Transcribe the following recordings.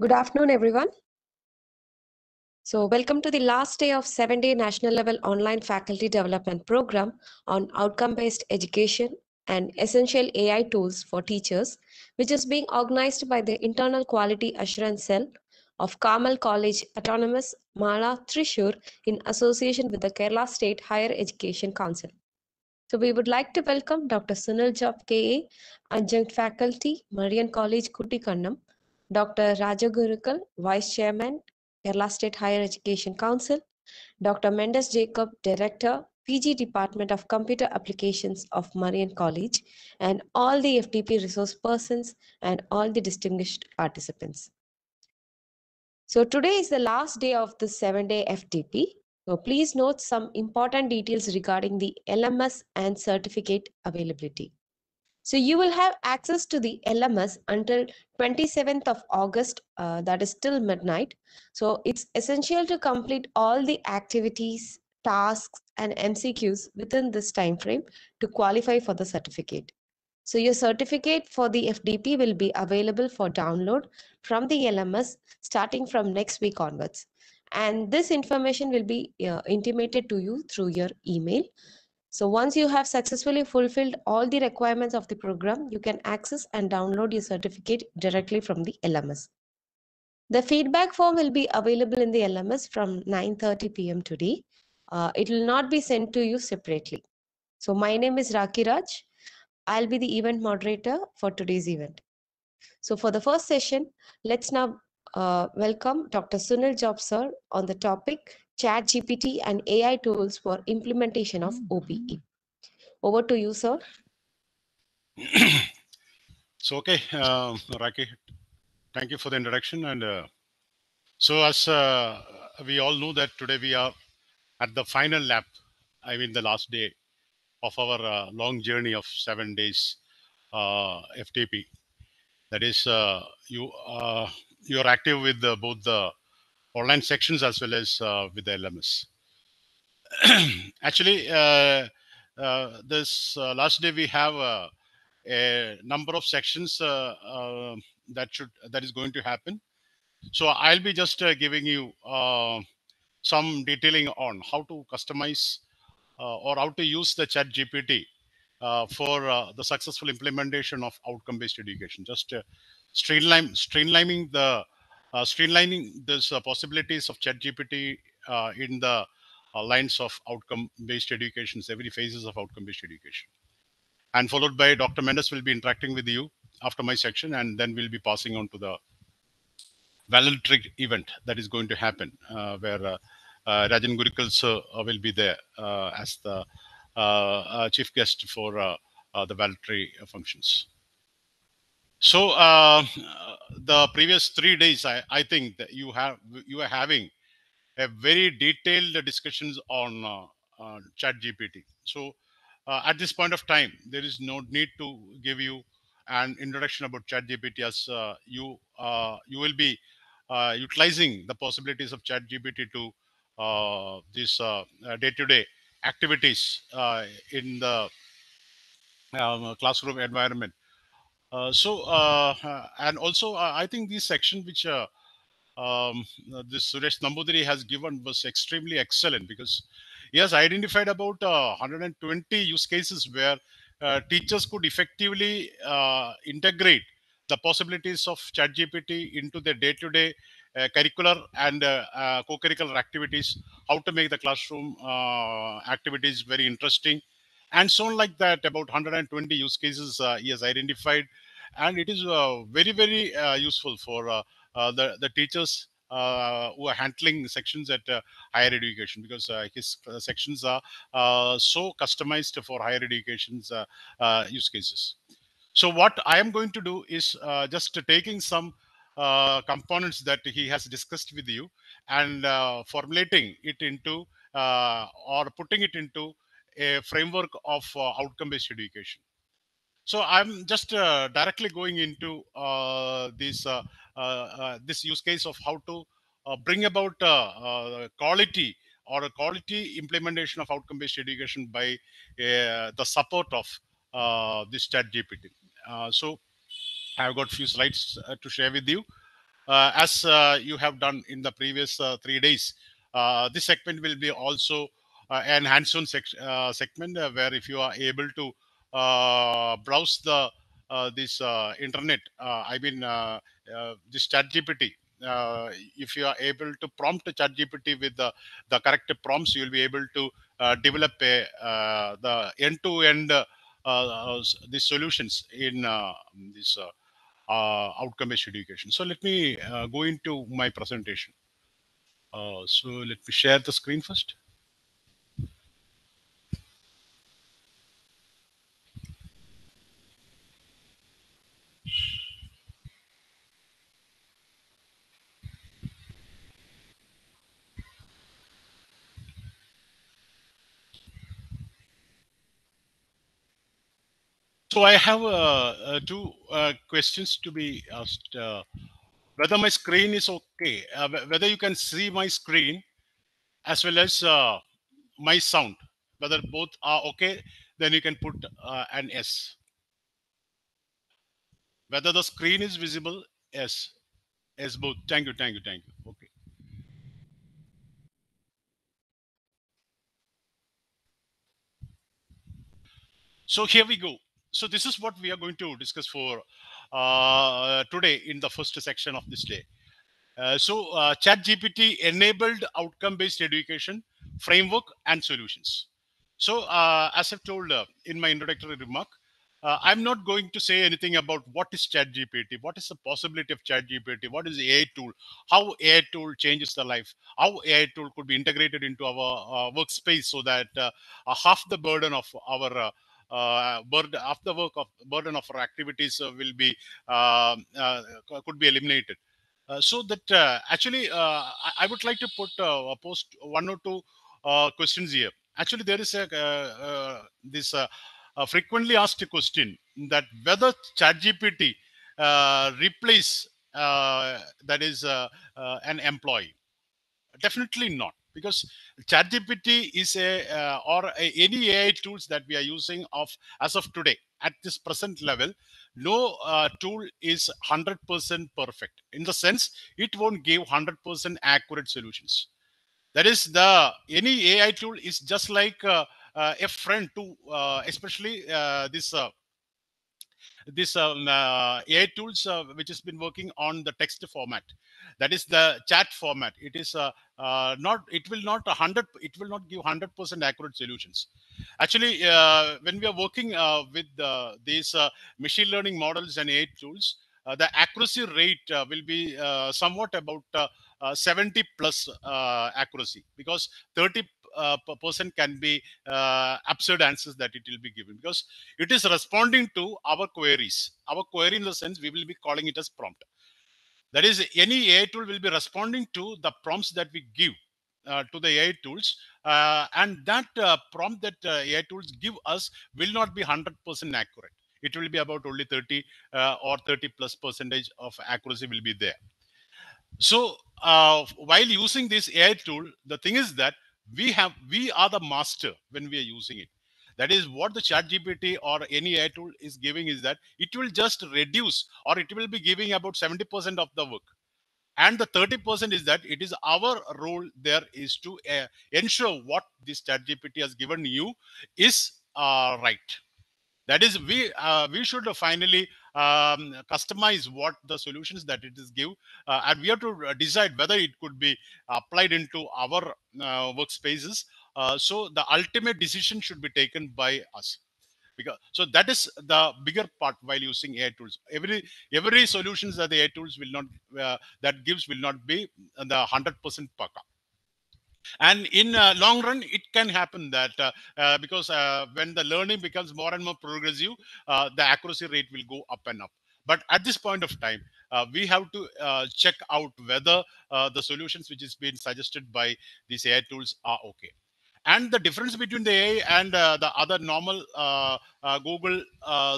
Good afternoon, everyone. So, welcome to the last day of seven day national level online faculty development program on outcome based education and essential AI tools for teachers, which is being organized by the Internal Quality Assurance Cell of Carmel College Autonomous Mala Trishur in association with the Kerala State Higher Education Council. So, we would like to welcome Dr. Sunil Job KA, Adjunct Faculty, Marian College, Kuttikannam, Dr. Rajan Gurukkal, Vice Chairman, Kerala State Higher Education Council, Dr. Mendes Jacob, Director, PG Department of Computer Applications of Marian College, and all the FDP resource persons and all the distinguished participants. So today is the last day of the seven day FDP. So please note some important details regarding the LMS and certificate availability. So you will have access to the LMS until 27th of August, uh, that is till midnight. So it's essential to complete all the activities, tasks, and MCQs within this time frame to qualify for the certificate. So your certificate for the FDP will be available for download from the LMS starting from next week onwards. And this information will be uh, intimated to you through your email. So once you have successfully fulfilled all the requirements of the program, you can access and download your certificate directly from the LMS. The feedback form will be available in the LMS from 9.30 p.m. today. Uh, it will not be sent to you separately. So my name is Raki Raj. I'll be the event moderator for today's event. So for the first session, let's now uh, welcome Dr. Sunil Job sir on the topic Chat GPT and AI tools for implementation of OBE. Over to you, sir. so, okay, uh, Raki, thank you for the introduction. And uh, so, as uh, we all know that today we are at the final lap, I mean, the last day of our uh, long journey of seven days uh, FDP. That is, uh, you you are active with both the online sections as well as uh, with the LMS. Actually, uh, uh, this last day we have a number of sections that should that is going to happen. So I'll be just giving you some detailing on how to customize uh, or how to use the chat gpt uh, for uh, the successful implementation of outcome based education just streamline streamlining the uh, streamlining these uh, possibilities of ChatGPT uh, in the lines of outcome-based education, every phases of outcome-based education. And followed by Dr. Mendes will be interacting with you after my section, and then we'll be passing on to the valedictory event that is going to happen, uh, where uh, uh, Rajan Gurukkal sir will be there as the chief guest for the valedictory functions. So uh, the previous three days, I, I think that you have you are having a very detailed discussions on uh, uh, Chat GPT. So uh, at this point of time, there is no need to give you an introduction about Chat GPT as uh, you uh, you will be uh, utilizing the possibilities of Chat GPT to this day-to-day activities in the um, classroom environment uh, so, uh, uh, and also, I think this section which um, this Suresh Nambudiri has given was extremely excellent because he has identified about 120 use cases where teachers could effectively integrate the possibilities of ChatGPT into their day-to-day uh, curricular and uh, uh, co-curricular activities, how to make the classroom activities very interesting, and so on like that. About 120 use cases he has identified and it is uh, very very uh, useful for uh, the the teachers uh, who are handling sections at uh, higher education because uh, his sections are so customized for higher education's use cases. So what I am going to do is just taking some components that he has discussed with you and formulating it into or putting it into a framework of outcome-based education. So I'm just uh, directly going into uh, this uh, uh, uh this use case of how to uh, bring about quality or a quality implementation of outcome-based education by the support of this chat GPT. so I've got a few slides to share with you. uh, as uh, you have done in the previous uh, three days. Uh, this segment will be also uh, an hands-on sec- uh, segment uh, where if you are able to uh, browse the uh, this uh, internet, I mean this ChatGPT. Uh, if you are able to prompt ChatGPT with the, the correct prompts, you will be able to uh, develop a uh, the end-to-end these solutions in this outcome-based education. So let me go into my presentation. So let me share the screen first. So I have uh, uh, two uh, questions to be asked. Uh, whether my screen is okay, whether you can see my screen as well as my sound, whether both are okay, then you can put an S. Whether the screen is visible, yes, yes, both. Thank you, thank you, thank you. Okay. So here we go. So this is what we are going to discuss for uh, today in the first section of this day. Uh, so uh, ChatGPT enabled outcome-based education framework and solutions. So uh, as I've told uh, in my introductory remark, uh, I'm not going to say anything about what is ChatGPT, what is the possibility of ChatGPT, what is AI tool, how AI tool changes the life, how AI tool could be integrated into our workspace so that half the burden of our burden of the work of burden of our activities uh, will be um, uh, could be eliminated. Uh, so that uh, actually uh, I, would like to put uh, a post one or two uh, questions here. Actually, there is a uh, uh, this uh, frequently asked question that whether ChatGPT uh, replace uh, that is uh, uh, an employee. Definitely not, because ChatGPT is a uh, or a, any AI tools that we are using of as of today at this present level. No uh, tool is 100% perfect in the sense it won't give 100% accurate solutions. That is the any AI tool is just like uh, uh, a friend to uh, especially uh, this this um, uh, AI tools uh, which has been working on the text format. That is the chat format. It is uh, not. It will not hundred. It will not give hundred percent accurate solutions. Actually, when we are working with these machine learning models and AI tools, the accuracy rate will be somewhat about uh, 70 plus uh, accuracy because 30 uh, person can be uh, absurd answers that it will be given because it is responding to our queries. Our query, in the sense, we will be calling it as prompt. That is, any AI tool will be responding to the prompts that we give uh, to the AI tools, uh, and that uh, prompt that uh, AI tools give us will not be 100% accurate. It will be about only 30 uh, or 30 plus percentage of accuracy will be there. So uh, while using this AI tool, the thing is that we have we are the master when we are using it. That is what the chat GPT or any AI tool is giving is that it will just reduce or it will be giving about 70% of the work. And the 30% is that it is our role there is to uh, ensure what this chat GPT has given you is uh, right that is we uh, we should finally um, customize what the solutions that it is give uh, and we have to uh, decide whether it could be applied into our uh, workspaces. So the ultimate decision should be taken by us. Because so that is the bigger part while using ai tools. Every every solutions that the ai tools will not uh, that gives will not be the 100% paka and in uh, long run it can happen that uh, uh, because uh, when the learning becomes more and more progressive uh, the accuracy rate will go up and up. But at this point of time uh, we have to check out whether the solutions which is being suggested by these ai tools are okay. And the difference between the ai and the other normal google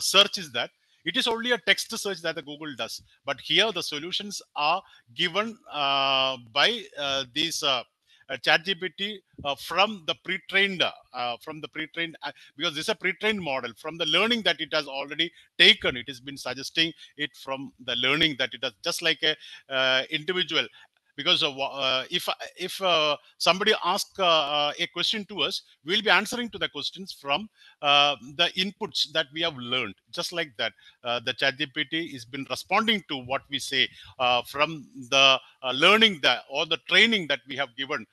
search is that it is only a text search that the google does. But here the solutions are given by these uh, ChatGPT uh, from the pre-trained, uh, from the pre-trained, uh, because this is a pre-trained model. From the learning that it has already taken, it has been suggesting it from the learning that it has, just like a uh, individual because uh, if if uh, somebody asks uh, a question to us we'll be answering to the questions from the inputs that we have learned. Just like that the chat gpt has been responding to what we say from the learning that or the training that we have given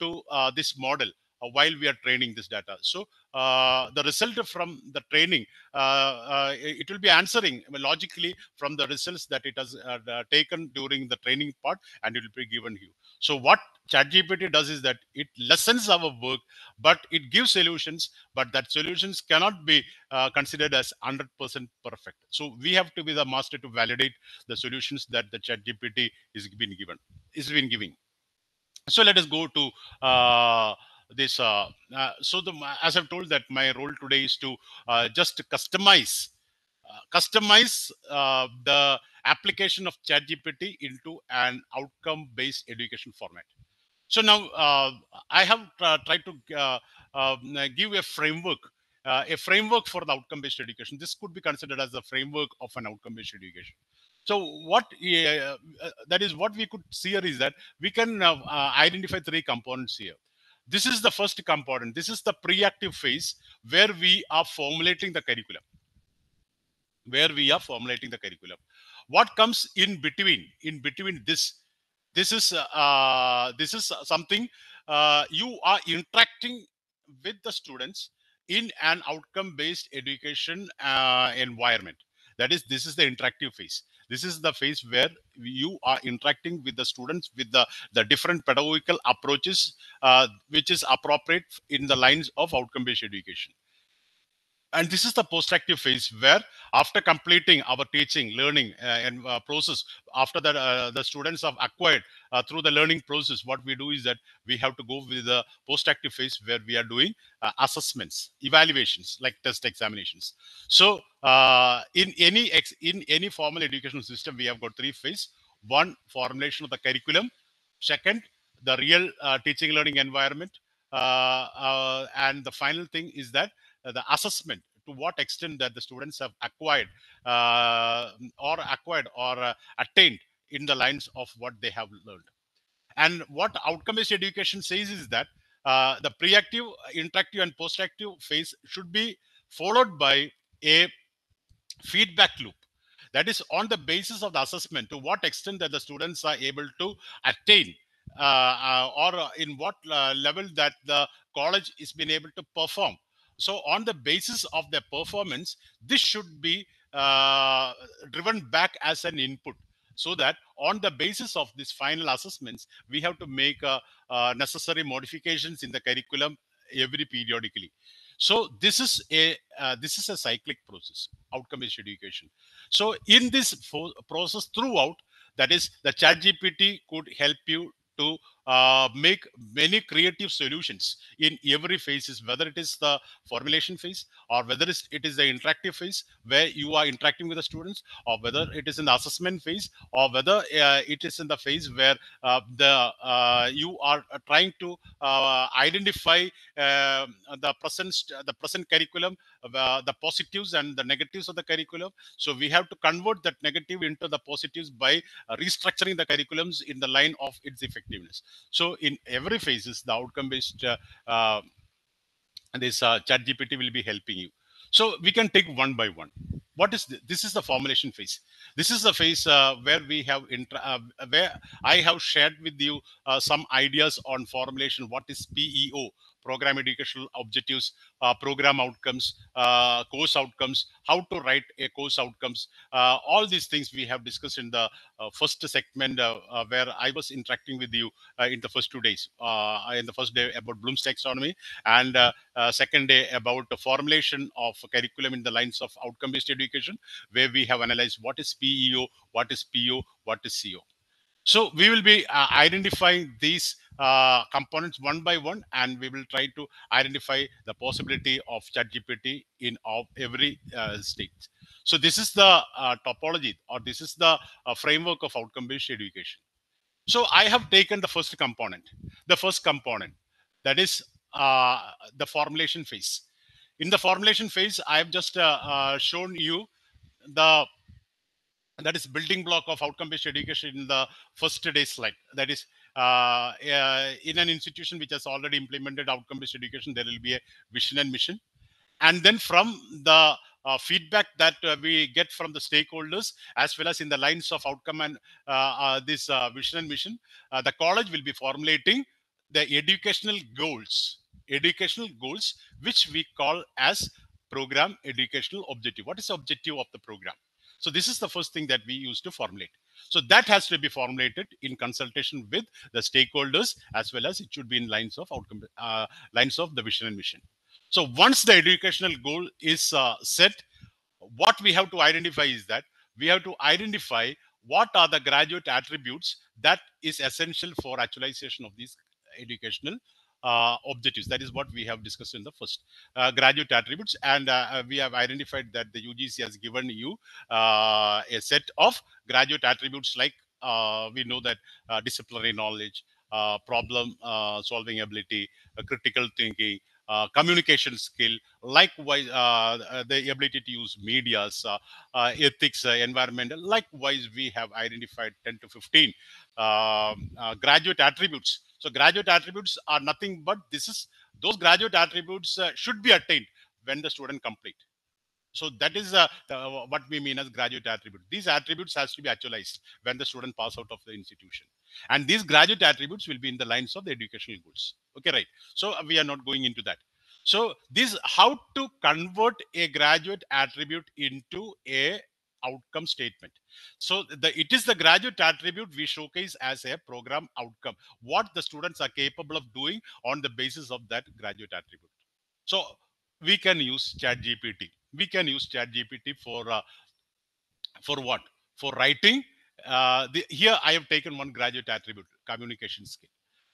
to this model. uh, while we are training this data. So uh, the result from the training, uh, it will be answering logically from the results that it has taken during the training part and it will be given you. So what ChatGPT does is that it lessens our work, but it gives solutions, but that solutions cannot be uh, considered as 100% perfect. So we have to be the master to validate the solutions that the ChatGPT is being given, is being giving. So let us go to uh, this uh, uh, so the as i've told that my role today is to uh, just customize uh, customize uh, the application of ChatGPT into an outcome-based education format. So now uh, I have tried to um, give a framework, a framework for the outcome-based education. This could be considered as the framework of an outcome-based education. So what that is what we could see here is that we can identify three components here this is the first component. This is the pre-active phase where we are formulating the curriculum. Where we are formulating the curriculum. What comes in between? In between this, this is uh, this is something uh, you are interacting with the students in an outcome-based education uh, environment. That is, this is the interactive phase this is the phase where you are interacting with the students with the the different pedagogical approaches uh, which is appropriate in the lines of outcome based education and this is the post-active phase where after completing our teaching learning uh, and uh, process after that uh, the students have acquired uh, through the learning process what we do is that we have to go with the post-active phase where we are doing uh, assessments evaluations like test examinations. So uh, in any in any formal education system we have got three phases. One formulation of the curriculum. Second the real teaching learning environment. And the final thing is that the assessment to what extent that the students have acquired uh, or acquired or uh, attained in the lines of what they have learned. And what outcome-based education says is that uh, the pre-active, interactive, and post-active phase should be followed by a feedback loop. That is on the basis of the assessment to what extent that the students are able to attain uh, uh, or in what level that the college is being able to perform so on the basis of their performance, this should be uh, driven back as an input so that on the basis of these final assessments, we have to make uh, uh, necessary modifications in the curriculum every periodically. So this is a uh, this is a cyclic process, outcome-based education. So in this process throughout, that is the ChatGPT could help you to uh, make many creative solutions in every phases, whether it is the formulation phase or whether it is the interactive phase where you are interacting with the students or whether it is in the assessment phase or whether uh, it is in the phase where uh, the uh, you are trying to uh, identify um, the present the present curriculum uh, the positives and the negatives of the curriculum so we have to convert that negative into the positives by restructuring the curriculums in the line of its effectiveness so in every phases, the outcome-based uh, uh, this uh, chat GPT will be helping you. So we can take one by one. What is this? this is the formulation phase. This is the phase uh, where we have uh, where I have shared with you uh, some ideas on formulation. What is PEO? Program educational objectives, uh, program outcomes, uh, course outcomes, how to write a course outcomes. Uh, all these things we have discussed in the uh, first segment uh, uh, where I was interacting with you in the first two days. in the first day about Bloom's taxonomy and second day about the formulation of curriculum in the lines of outcome-based education, where we have analyzed what is PEO, what is PO, what is CO. So we will be uh, identifying these uh, components one by one, and we will try to identify the possibility of ChatGPT in of every uh, state. So this is the uh, topology, or this is the uh, framework of outcome-based education. So I have taken the first component, the first component, that is uh, the formulation phase. In the formulation phase, I have just shown you the that is building block of outcome-based education in the first day slide. That is, uh, uh, in an institution which has already implemented outcome-based education, there will be a vision and mission. And then from the uh, feedback that uh, we get from the stakeholders, as well as in the lines of outcome and uh, uh, this vision and mission, the college will be formulating the educational goals, educational goals, which we call as program educational objective. What is the objective of the program? So this is the first thing that we use to formulate. So that has to be formulated in consultation with the stakeholders as well as it should be in lines of outcome, uh, lines of the vision and mission. So once the educational goal is uh, set, what we have to identify is that we have to identify what are the graduate attributes that is essential for actualization of these educational uh, objectives. That is what we have discussed in the first uh, graduate attributes. And uh, uh we have identified that the UGC has given you uh, a set of graduate attributes like uh, we know that disciplinary knowledge, problem solving ability, critical thinking, uh, communication skill likewise uh, the ability to use medias uh, ethics environmental likewise we have identified 10 to 15 um, graduate attributes so graduate attributes are nothing but this is those graduate attributes uh, should be attained when the student complete. So that is uh, uh, what we mean as graduate attribute. These attributes has to be actualized when the student pass out of the institution. And these graduate attributes will be in the lines of the educational goals. Okay, right. So uh, we are not going into that. So this how to convert a graduate attribute into a outcome statement. So the, it is the graduate attribute we showcase as a program outcome, what the students are capable of doing on the basis of that graduate attribute. So we can use chat GPT. We can use chat GPT for, uh, for what? For writing. Uh, the, here I have taken one graduate attribute, communication skill.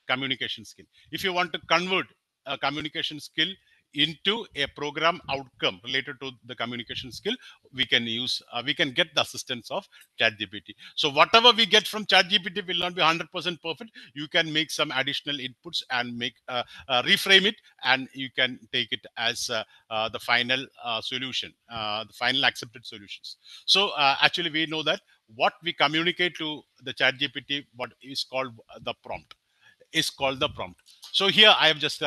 Communication skill. If you want to convert a communication skill into a program outcome related to the communication skill we can use uh, we can get the assistance of chat gpt so whatever we get from chat gpt will not be 100% perfect. You can make some additional inputs and make uh, uh, reframe it and you can take it as uh, uh, the final uh, solution the final accepted solutions. So actually we know that what we communicate to the chat gpt what is called the prompt is called the prompt. So here i have just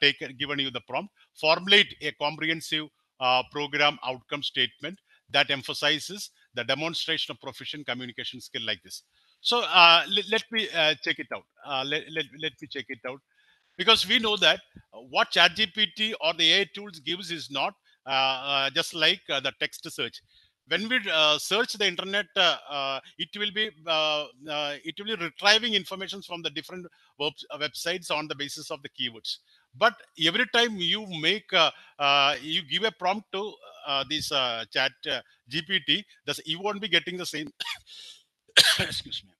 taken given you the prompt formulate a comprehensive uh, program outcome statement that emphasizes the demonstration of proficient communication skill like this. So uh, let, let, me uh, check it out. Uh, let, let, let me check it out because we know that what ChatGPT or the AI tools gives is not uh, uh, just like the text search when we search the internet it will be it will be retrieving information from the different web websites on the basis of the keywords but every time you make uh, uh, you give a prompt to uh, this uh, chat uh, gpt this, you won't be getting the same excuse me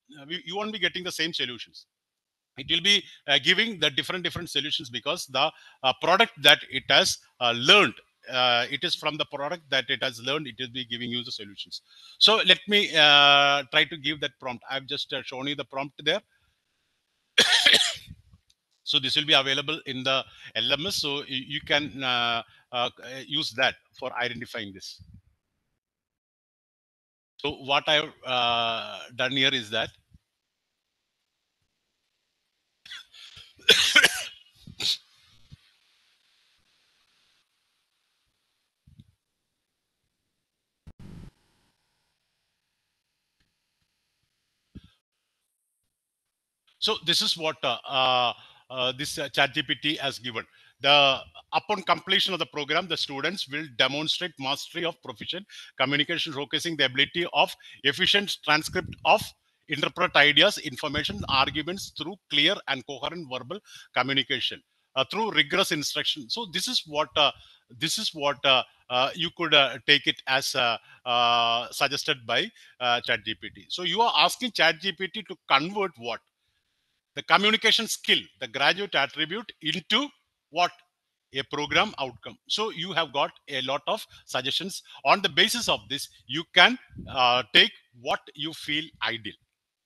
you won't be getting the same solutions. It will be uh, giving the different different solutions because the product that it has learned uh, it is from the product that it has learned it will be giving you the solutions. So let me uh, try to give that prompt. I've just uh, shown you the prompt there so this will be available in the LMS. So you can uh, uh, use that for identifying this. So what I've uh, done here is that So this is what uh, uh, this uh, chat GPT has given. The upon completion of the program, the students will demonstrate mastery of proficient communication, showcasing the ability of efficient transcript of interpret ideas, information, arguments through clear and coherent verbal communication uh, through rigorous instruction. So this is what uh, this is what uh, uh you could uh, take it as suggested by ChatGPT. So you are asking ChatGPT to convert what the communication skill, the graduate attribute into what? A program outcome. So you have got a lot of suggestions. On the basis of this, you can uh, take what you feel ideal.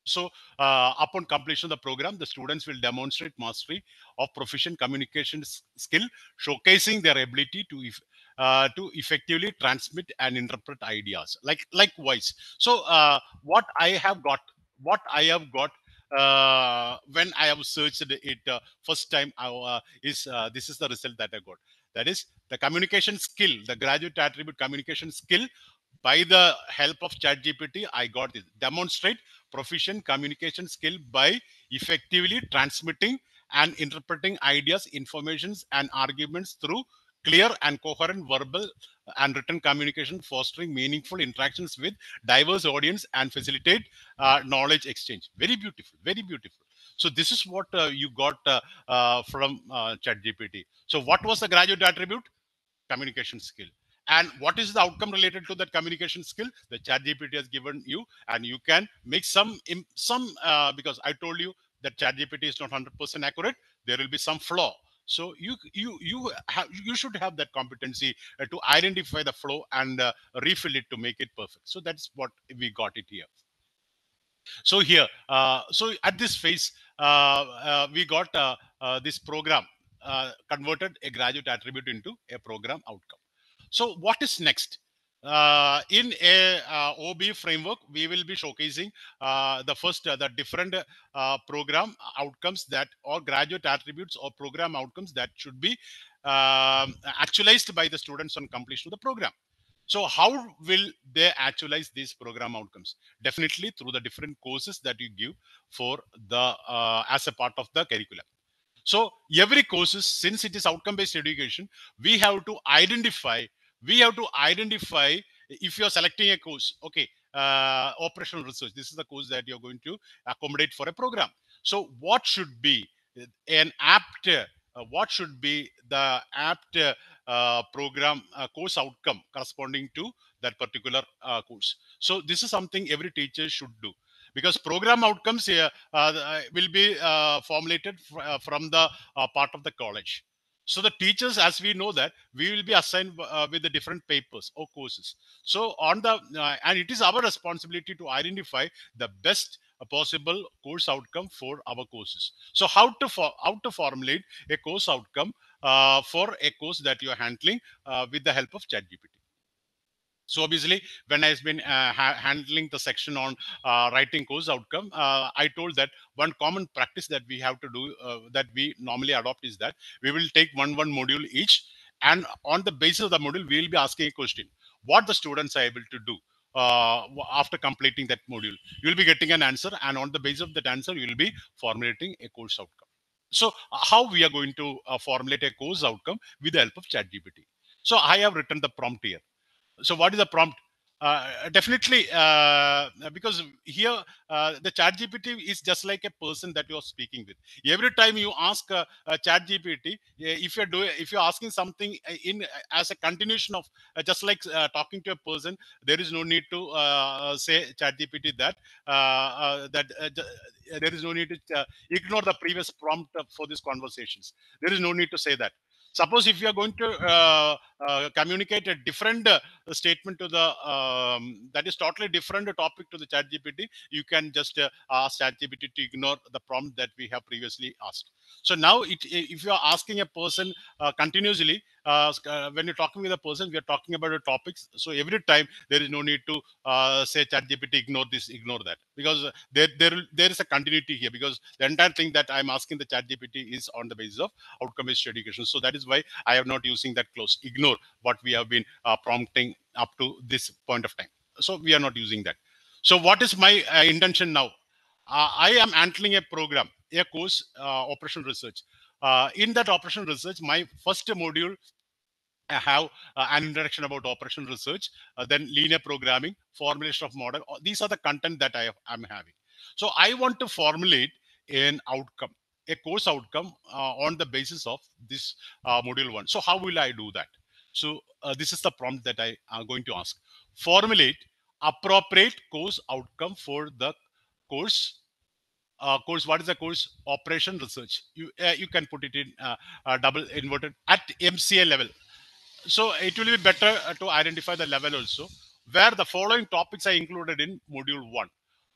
So uh, upon completion of the program, the students will demonstrate mastery of proficient communication skill, showcasing their ability to uh, to effectively transmit and interpret ideas. Like likewise, so uh, what I have got, what I have got uh, when I have searched it uh, first time uh, is uh, this is the result that I got. That is the communication skill, the graduate attribute communication skill. By the help of ChatGPT, I got it. Demonstrate proficient communication skill by effectively transmitting and interpreting ideas, informations, and arguments through clear and coherent verbal and written communication, fostering meaningful interactions with diverse audience and facilitate uh, knowledge exchange. Very beautiful, very beautiful. So this is what uh, you got uh, uh from uh, ChatGPT. So what was the graduate attribute? Communication skill. And what is the outcome related to that communication skill? The ChatGPT has given you, and you can make some some uh, because I told you that ChatGPT is not 100% accurate. There will be some flaw so you you you have you should have that competency uh, to identify the flow and uh, refill it to make it perfect. So that's what we got it here. So here uh, so at this phase uh, uh, we got uh, this program converted a graduate attribute into a program outcome. So what is next uh, in a uh, OB framework, we will be showcasing uh, the first, uh, the different uh, program outcomes that or graduate attributes or program outcomes that should be um, actualized by the students on completion of the program. So how will they actualize these program outcomes? Definitely through the different courses that you give for the uh, as a part of the curriculum. So every courses, since it is outcome-based education, we have to identify we have to identify if you're selecting a course. Okay uh, operational research this is the course that you're going to accommodate for a program. So what should be an apt uh, what should be the apt uh, program uh, course outcome corresponding to that particular uh, course? So this is something every teacher should do because program outcomes here uh, will be formulated from the part of the college so the teachers, as we know that, we will be assigned uh, with the different papers or courses. So on the, uh, and it is our responsibility to identify the best possible course outcome for our courses. So how to, for, how to formulate a course outcome uh, for a course that you are handling uh, with the help of ChatGPT. So obviously, when I've been uh, ha handling the section on uh, writing course outcome, uh, I told that one common practice that we have to do uh, that we normally adopt is that we will take one one module each, and on the basis of the module, we will be asking a question: what the students are able to do. Uh, after completing that module, you will be getting an answer, and on the basis of that answer, you will be formulating a course outcome. So, how we are going to uh, formulate a course outcome with the help of ChatGPT? So, I have written the prompt here so what is the prompt? Uh, definitely uh, because here uh, the chat gpt is just like a person that you're speaking with. Every time you ask a, a chat gpt if you're doing if you're asking something uh, in uh, as a continuation of uh, just like talking to a person there is no need to say chat gpt that that there is no need to ignore the previous prompt for these conversations. There is no need to say that. Suppose if you are going to uh, uh, communicate a different uh, statement to the um, that is totally different topic to the chat gpt you can just uh, ask chat gpt to ignore the prompt that we have previously asked so now it, if you are asking a person uh, continuously uh, uh, when you're talking with a person, we are talking about the topics. So every time there is no need to uh, say chat GPT, ignore this, ignore that, because there, there, there is a continuity here because the entire thing that I'm asking the chat GPT is on the basis of outcome-based education. So that is why I am not using that close. Ignore what we have been uh, prompting up to this point of time. So we are not using that. So what is my uh, intention now? Uh, I am handling a program, a course, operational research. In that operational research, my first module I have uh, an introduction about operational research, uh, then linear programming, formulation of model. These are the content that I am having. So I want to formulate an outcome, a course outcome uh, on the basis of this module one. So how will I do that? So uh, this is the prompt that I am going to ask. Formulate appropriate course outcome for the course uh, course what is the course operation research you uh, you can put it in uh, uh double inverted at mca level so it will be better uh, to identify the level also where the following topics are included in module one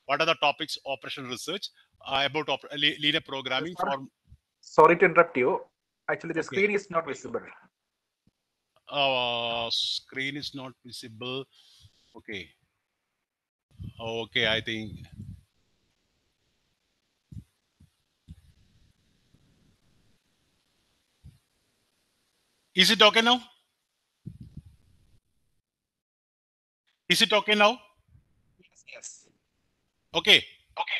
what are the topics operation research uh, about op- linear programming Sir. for Sorry to interrupt you. Actually, the Okay. screen is not visible. Uh, screen is not visible. Okay. Okay i think. Is it okay now? Is it okay now? Yes, yes. okay. Okay.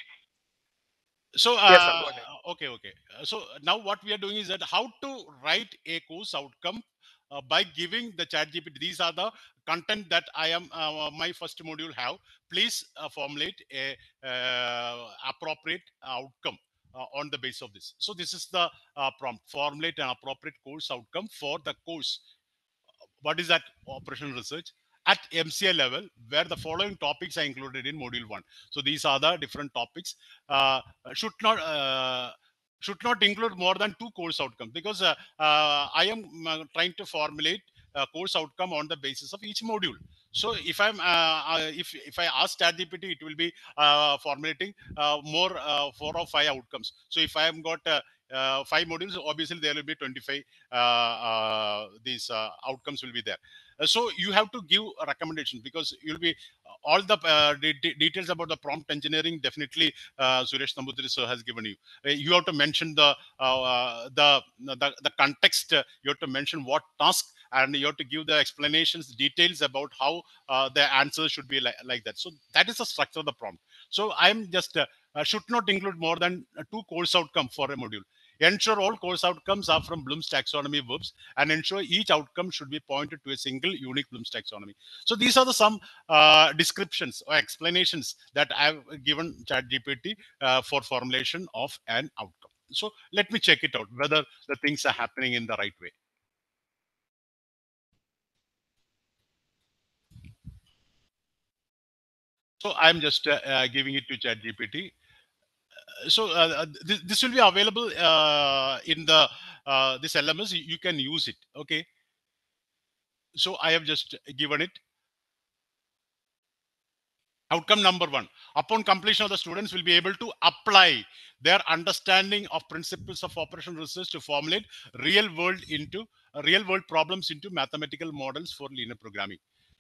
So uh, Yes, sir, okay okay. So now what we are doing is that how to write a course outcome uh, by giving the chat gpt these are the content that i am uh, my first module have. Please uh, formulate a uh, appropriate outcome uh, on the base of this. So this is the uh, prompt. Formulate an appropriate course outcome for the course. What is that operational research? At MCA level, where the following topics are included in module one. So these are the different topics. Uh, should not uh, should not include more than two course outcomes because uh, uh, I am uh, trying to formulate a course outcome on the basis of each module. So if I'm uh, uh, if if I ask ChatGPT, it will be uh, formulating more four or five outcomes. So if I have got five modules, obviously there will be 25 uh, uh, these outcomes will be there. So you have to give a recommendation because you'll be all the uh, de- de- details about the prompt engineering. Definitely, uh, Suresh Nambudiri sir has given you. Uh, you have to mention the the, the the context. You have to mention what task and you have to give the explanations details about how uh, the answers should be like, like that so that is the structure of the prompt so i'm just uh, uh, should not include more than two course outcome for a module ensure all course outcomes are from bloom's taxonomy verbs and ensure each outcome should be pointed to a single unique bloom's taxonomy. So these are the some uh, descriptions or explanations that i've given chat gpt uh, for formulation of an outcome. So let me check it out whether the things are happening in the right way. So I'm just uh, uh, giving it to ChatGPT. So uh, uh, this, this will be available uh, in the uh, this LMS. You, you can use it. Okay. So I have just given it. Outcome number one. Upon completion of the students will be able to apply their understanding of principles of operational research to formulate real world into uh, real world problems into mathematical models for linear programming.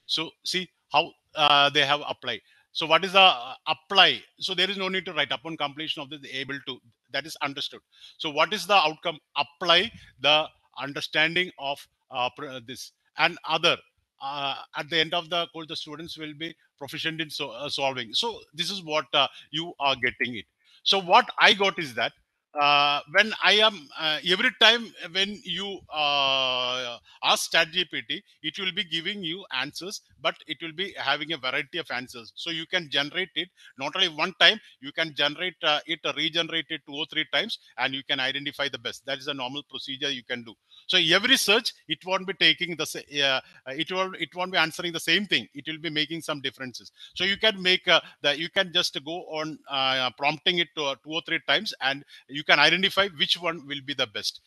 So see how uh, they have applied. So what is the uh, apply? So there is no need to write upon completion of this able to that is understood. So what is the outcome? Apply the understanding of uh, this and other. Uh, at the end of the course, the students will be proficient in so, uh, solving. So this is what uh, you are getting it. So what I got is that uh, when I am uh, every time when you uh, ask ChatGPT, it will be giving you answers, but it will be having a variety of answers. So you can generate it not only one time, you can generate uh, it, regenerate it two or three times, and you can identify the best. That is a normal procedure you can do. So every search, it won't be taking the uh, it will it won't be answering the same thing. It will be making some differences. So you can make uh, the you can just go on uh, prompting it to, two or three times, and you can identify which one will be the best.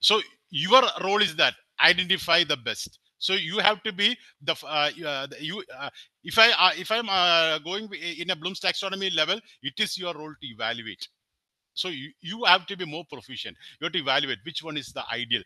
So your role is that identify the best. So you have to be the uh, uh, you uh, if i uh, if i'm uh, going in a bloom's taxonomy level it is your role to evaluate. So you, you have to be more proficient. You have to evaluate which one is the ideal.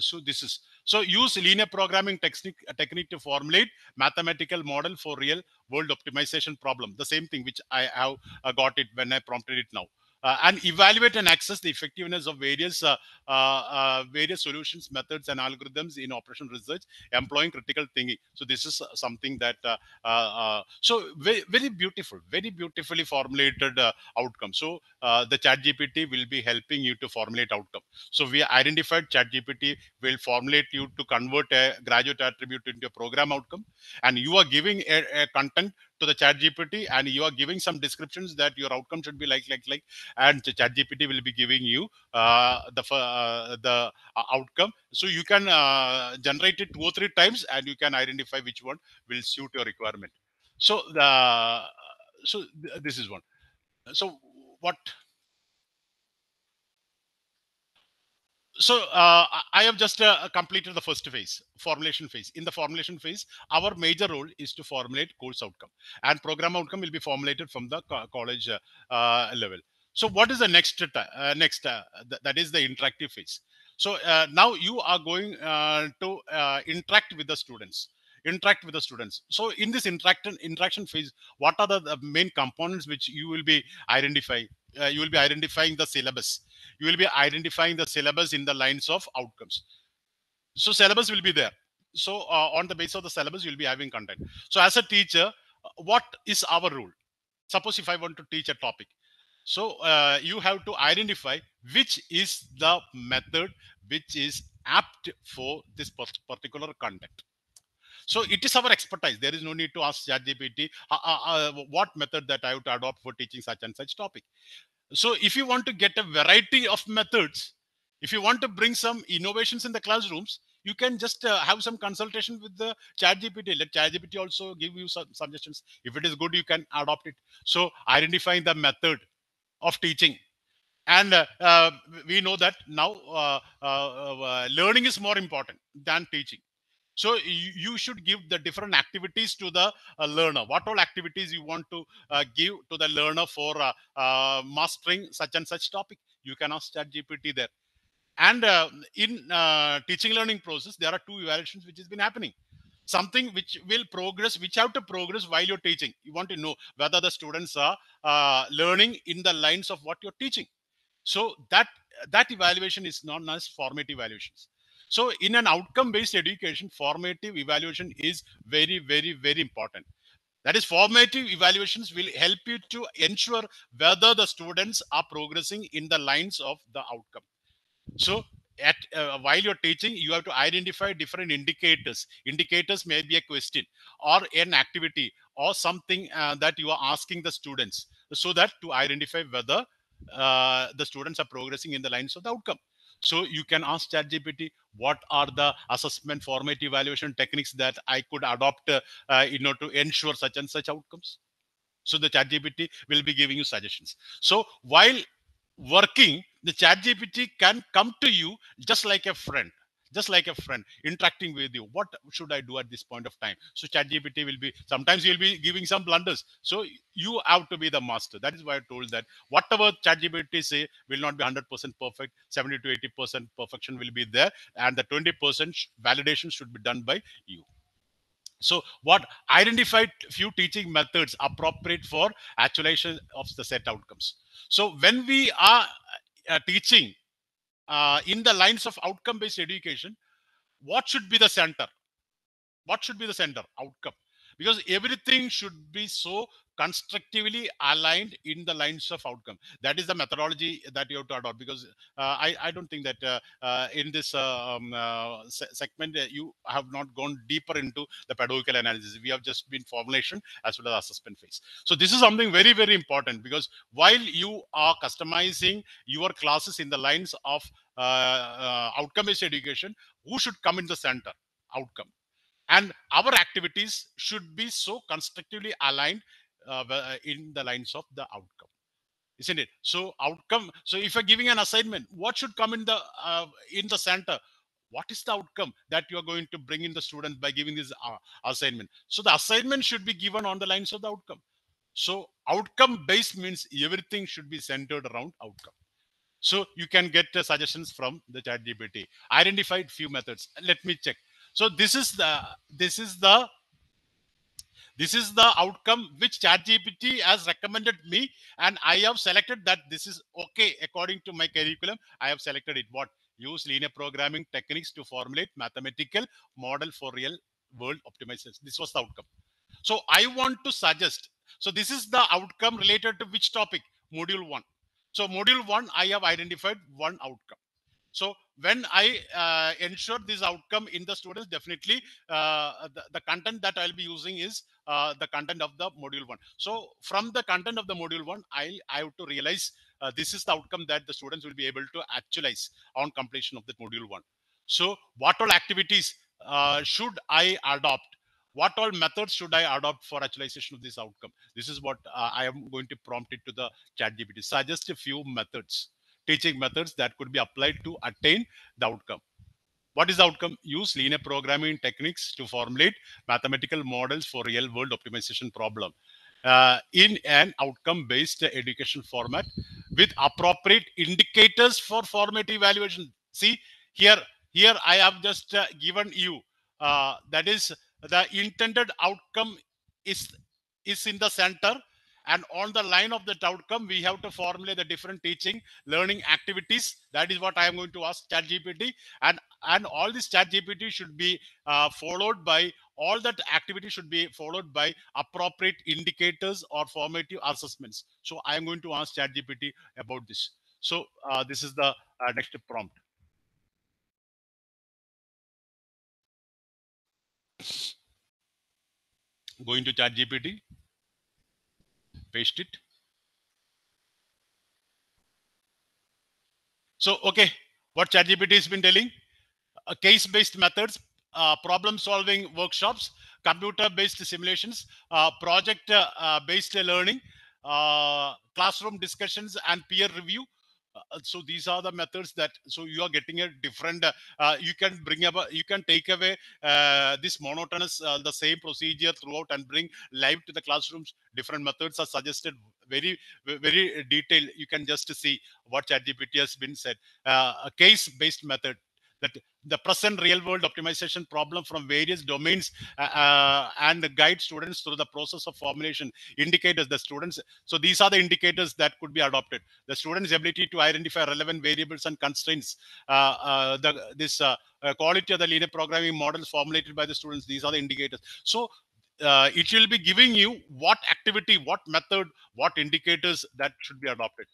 So this is so use linear programming technique technique to formulate mathematical model for real world optimization problem. The same thing which i have got it when i prompted it now and evaluate and access the effectiveness of various uh, uh, uh, various solutions methods and algorithms in operational research employing critical thinking. So this is uh, something that uh, uh, uh, so very, very beautiful very beautifully formulated uh, outcome. So uh, the chat gpt will be helping you to formulate outcome. So we identified chat gpt will formulate you to convert a graduate attribute into a program outcome and you are giving a, a content to the chat gpt and you are giving some descriptions that your outcome should be like like like and chat gpt will be giving you uh, the uh, the uh, outcome. So you can uh, generate it two or three times and you can identify which one will suit your requirement. So the so th- this is one. So what so uh, I- have just uh, completed the first phase, formulation phase. In the formulation phase, our major role is to formulate course outcome, and program outcome will be formulated from the co- college uh, uh, level. So, what is the next? Uh, next, uh, th- that is the interactive phase. So now you are going to interact with the students. Interact with the students. So in this interaction interaction phase, what are the, the main components which you will be identifying? Uh, you will be identifying the syllabus? You will be identifying the syllabus in the lines of outcomes. So syllabus will be there. So uh, on the basis of the syllabus you'll be having content. So as a teacher uh, what is our rule suppose if i want to teach a topic. So uh, you have to identify which is the method which is apt for this particular content so it is our expertise. There is no need to ask ChatGPT uh, uh, uh, what method that i to adopt for teaching such and such topic? So if you want to get a variety of methods if you want to bring some innovations in the classrooms you can just uh, have some consultation with the chat gpt let chat gpt also give you some suggestions. If it is good you can adopt it. So identifying the method of teaching. And uh, uh, we know that now uh, uh, uh, learning is more important than teaching so you, you should give the different activities to the uh, learner. What all activities you want to uh, give to the learner for uh, uh, mastering such and such topic? You can ask chat gpt there. And uh, in teaching learning process there are two evaluations which has been happening. Something which will progress which have to progress while you're teaching. You want to know whether the students are uh, learning in the lines of what you're teaching. So that that evaluation is known as formative evaluations so in an outcome based education formative evaluation is very very very important. That is formative evaluations will help you to ensure whether the students are progressing in the lines of the outcome. So at uh, while you're teaching you have to identify different indicators. Indicators may be a question or an activity or something uh, that you are asking the students so that to identify whether uh, the students are progressing in the lines of the outcome so you can ask ChatGPT what are the assessment formative evaluation techniques that I could adopt, uh, uh, you know, to ensure such and such outcomes. So the ChatGPT will be giving you suggestions. So while working, the ChatGPT can come to you just like a friend, just like a friend interacting with you. What should I do at this point of time? So ChatGPT will be sometimes you'll be giving some blunders. So you have to be the master. That is why I told that whatever ChatGPT say will not be 100% perfect. 70 to 80% perfection will be there, and the 20% sh- validation should be done by you. So what identified few teaching methods appropriate for actualization of the set outcomes. So when we are uh, teaching uh, in the lines of outcome based education, what should be the center? What should be the center? Outcome. Because everything should be so constructively aligned in the lines of outcome. That is the methodology that you have to adopt. Because uh, I, I don't think that uh, uh, in this uh, um, uh, se- segment uh, you have not gone deeper into the pedagogical analysis. We have just been formulation as well as assessment phase. So this is something very very important because while you are customizing your classes in the lines of uh, outcome-based education, who should come in the center? Outcome. And our activities should be so constructively aligned in the lines of the outcome isn't it? So outcome so if you're giving an assignment what should come in the uh, in the center? What is the outcome that you are going to bring in the student by giving this uh, assignment? So the assignment should be given on the lines of the outcome. So outcome based means everything should be centered around outcome. So you can get uh, suggestions from the chat gpt identified few methods. Let me check. So this is the this is the this is the outcome which ChatGPT has recommended me, and I have selected that this is okay according to my curriculum. I have selected it. What use linear programming techniques to formulate mathematical model for real world optimization. This was the outcome. So I want to suggest. So this is the outcome related to which topic? Module one. So module one, I have identified one outcome. So when I uh, ensure this outcome in the students, definitely uh, the, the content that I'll be using is uh, the content of the module one. So from the content of the module one, I I have to realize uh, this is the outcome that the students will be able to actualize on completion of the module one. So what all activities uh, should I adopt? What all methods should I adopt for actualization of this outcome? This is what uh, I am going to prompt it to the chat GPT. Suggest a few methods teaching methods that could be applied to attain the outcome. What is the outcome? Use linear programming techniques to formulate mathematical models for real world optimization problem uh, in an outcome based education format with appropriate indicators for formative evaluation. See here, here I have just uh, given you uh, that is the intended outcome is is in the center and on the line of that outcome we have to formulate the different teaching learning activities. That is what i am going to ask chat gpt and and all this chat gpt should be uh, followed by all that activity should be followed by appropriate indicators or formative assessments. So i am going to ask chat gpt about this. So uh, this is the uh, next prompt. Going to chat gpt paste it. So okay what chat gpt has been telling? Uh, case based methods uh, problem solving workshops computer based simulations uh, project uh, uh, based learning uh, classroom discussions and peer review so these are the methods that so you are getting a different uh, uh, you can bring up you can take away uh, this monotonous uh, the same procedure throughout and bring live to the classrooms. Different methods are suggested very very detailed. You can just see what ChatGPT has been said. Uh, a case based method that the present real world optimization problem from various domains uh, uh, and guide students through the process of formulation indicators the students so these are the indicators that could be adopted. The students ability to identify relevant variables and constraints uh, uh, the this uh, uh, quality of the linear programming models formulated by the students these are the indicators. So it will be giving you what activity what method what indicators that should be adopted